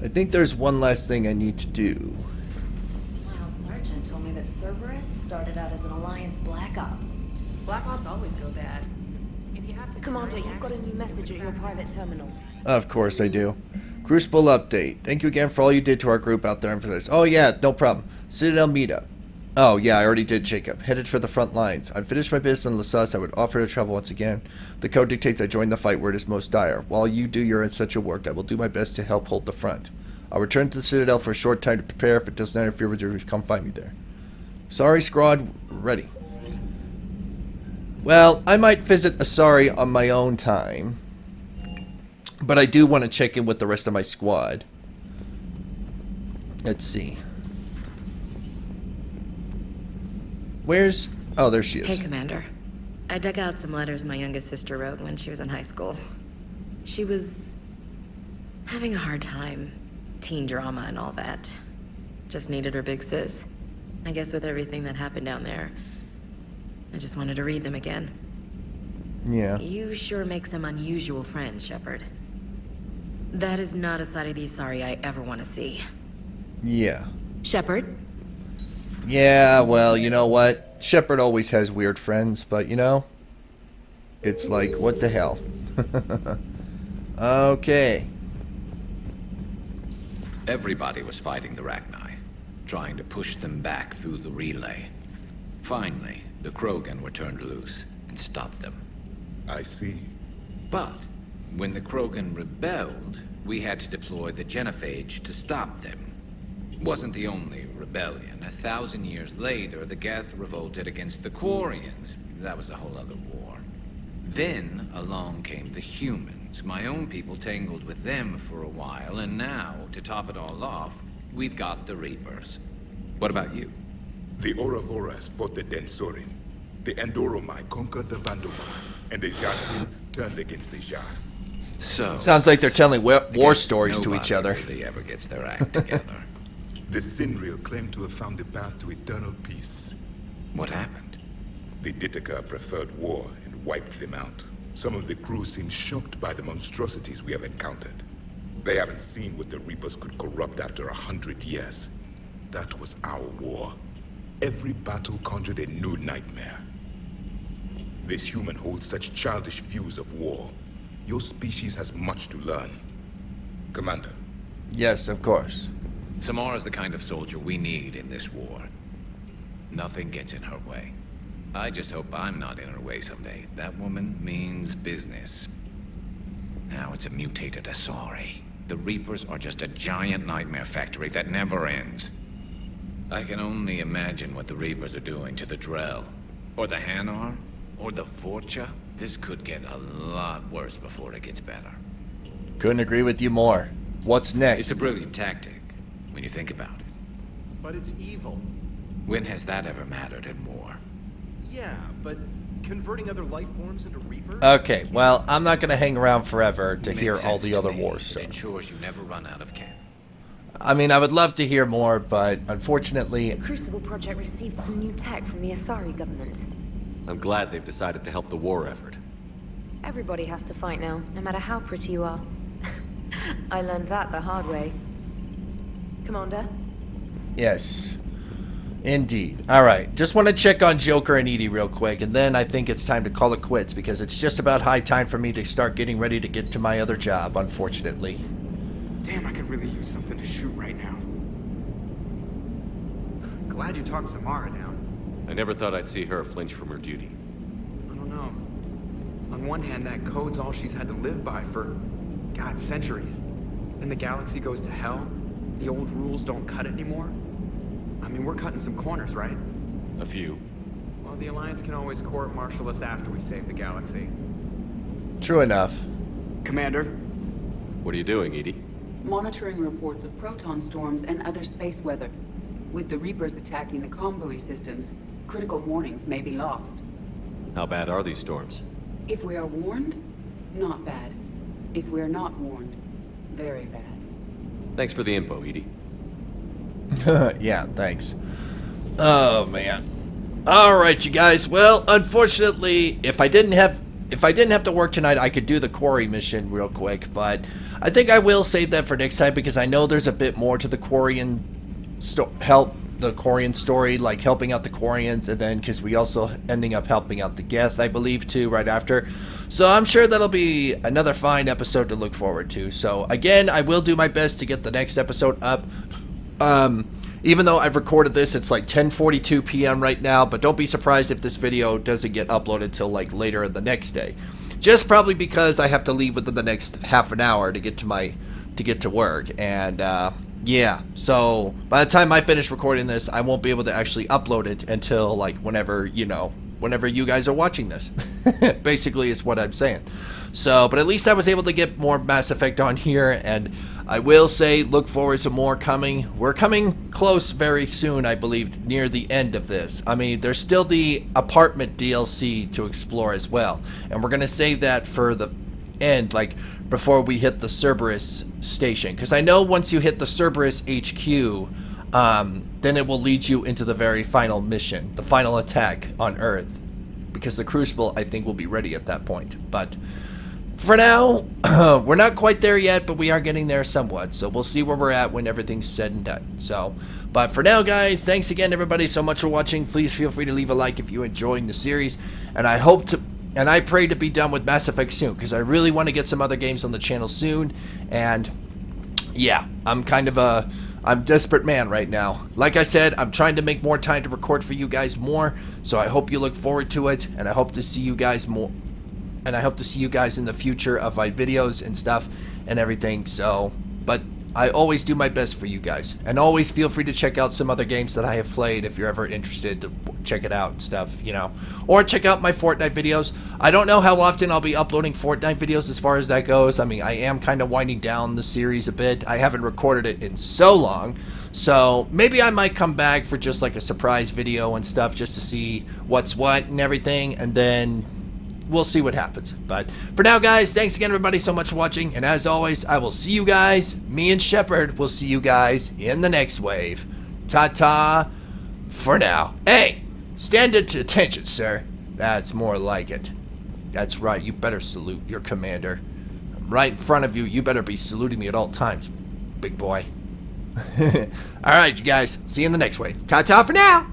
I think there's one last thing I need to do. Black Ops always go bad. If you have to Commander, you've got a new message at your private terminal. Of course I do. Crucible update. Thank you again for all you did to our group out there and for this. Oh yeah, no problem. Citadel meetup. Oh yeah, I already did, Jacob. Headed for the front lines. I've finished my business in Lesuss. I would offer to travel once again. The code dictates I join the fight where it is most dire. While you do your essential work, I will do my best to help hold the front. I'll return to the Citadel for a short time to prepare. If it does not interfere with your duties, come find me there. Sorry, squad. Ready. Well, I might visit Asari on my own time. But I do want to check in with the rest of my squad. Let's see. Where's... Oh, there she is. Hey, Commander. I dug out some letters my youngest sister wrote when she was in high school. She was having a hard time. Teen drama and all that. Just needed her big sis. I guess with everything that happened down there, I just wanted to read them again. Yeah. You sure make some unusual friends, Shepard. That is not a side of the Asari I ever want to see. Yeah. Shepard? Yeah, well, you know what? Shepard always has weird friends, but you know, it's like, what the hell? okay. Everybody was fighting the Rachni, trying to push them back through the relay. Finally, the Krogan were turned loose and stopped them. I see. But when the Krogan rebelled, we had to deploy the Genophage to stop them. Wasn't the only rebellion. A thousand years later, the Geth revolted against the Quarians. That was a whole other war. Then along came the humans. My own people tangled with them for a while, and now, to top it all off, we've got the Reapers. What about you? The Ouroboros fought the Densorin. The Andoromai conquered the Vandomai. And the Jatsin turned against the Jar. So... Sounds like they're telling wa- war stories to each other. Nobody ever gets their act together. The Sinreal claimed to have found the path to eternal peace. What happened? The Ditaka preferred war and wiped them out. Some of the crew seem shocked by the monstrosities we have encountered. They haven't seen what the Reapers could corrupt after a hundred years. That was our war. Every battle conjured a new nightmare. This human holds such childish views of war. Your species has much to learn. Commander. Yes, of course. Samara's the kind of soldier we need in this war. Nothing gets in her way. I just hope I'm not in her way someday. That woman means business. Now it's a mutated Asari. The Reapers are just a giant nightmare factory that never ends. I can only imagine what the Reapers are doing to the Drell. Or the Hanar. Or the Vorcha. This could get a lot worse before it gets better. Couldn't agree with you more. What's next? It's a brilliant tactic, when you think about it. But it's evil. When has that ever mattered in war? Yeah, but converting other life forms into reapers? Okay, well, I'm not going to hang around forever to hear all the to other me. wars. So. It ensures you never run out of cannon. I mean, I would love to hear more, but unfortunately, The Crucible Project received some new tech from the Asari government. I'm glad they've decided to help the war effort. Everybody has to fight now, no matter how pretty you are. I learned that the hard way. Commander? yes. Indeed. All right. Just want to check on Joker and EDI real quick, and then I think it's time to call it quits because it's just about high time for me to start getting ready to get to my other job, unfortunately. Damn, I could really use something to shoot right now. Glad you talked Samara down. I never thought I'd see her flinch from her duty. I don't know. On one hand, that code's all she's had to live by for, God, centuries. And the galaxy goes to hell. The old rules don't cut it anymore. I mean, we're cutting some corners, right? A few. Well, the Alliance can always court-martial us after we save the galaxy. True enough. Commander? What are you doing, EDI? Monitoring reports of proton storms and other space weather. With the Reapers attacking the convoy systems, critical warnings may be lost. How bad are these storms? If we are warned, not bad. If we are not warned, very bad. Thanks for the info, EDI. yeah, thanks. Oh man. All right, you guys. Well, unfortunately, if I didn't have if I didn't have to work tonight, I could do the quarry mission real quick, but I think I will save that for next time because I know there's a bit more to the Quarian help the Quarian story, like helping out the Quarians, and then because we also ending up helping out the Geth, I believe, too, right after. So I'm sure that'll be another fine episode to look forward to. So again, I will do my best to get the next episode up. Um, even though I've recorded this, it's like 10:42 p.m. right now. But don't be surprised if this video doesn't get uploaded till like later in the next day. Just probably because I have to leave within the next half an hour to get to my to get to work. And uh, yeah, so by the time I finish recording this, I won't be able to actually upload it until like whenever you know, whenever you guys are watching this. Basically, is what I'm saying. So, but at least I was able to get more Mass Effect on here, and I will say, look forward to more coming. We're coming close very soon, I believe, near the end of this. I mean, there's still the apartment DLC to explore as well, and we're gonna save that for the end, like before we hit the Cerberus station, because I know once you hit the Cerberus HQ, um, then it will lead you into the very final mission, the final attack on Earth, because the Crucible I think will be ready at that point, but for now, we're not quite there yet, but we are getting there somewhat. So we'll see where we're at when everything's said and done. So, but for now, guys, thanks again, everybody, so much for watching. Please feel free to leave a like if you're enjoying the series, and I hope to. And I pray to be done with Mass Effect soon, because I really want to get some other games on the channel soon. And yeah, I'm kind of a I'm desperate man right now. Like I said, I'm trying to make more time to record for you guys more, so I hope you look forward to it, and I hope to see you guys more and I hope to see you guys in the future of my videos and stuff and everything. So, but I always do my best for you guys. And always feel free to check out some other games that I have played if you're ever interested to check it out and stuff, you know. Or check out my Fortnite videos. I don't know how often I'll be uploading Fortnite videos as far as that goes. I mean, I am kind of winding down the series a bit. I haven't recorded it in so long. So maybe I might come back for just like a surprise video and stuff just to see what's what and everything. And then we'll see what happens. But for now, guys, thanks again, everybody, so much for watching. And as always, I will see you guys. Me and Shepard will see you guys in the next wave. Ta ta for now. Hey, stand at attention, sir. That's more like it. That's right, you better salute your commander. I'm right in front of you. You better be saluting me at all times, big boy. all right, you guys. See you in the next wave. Ta ta for now.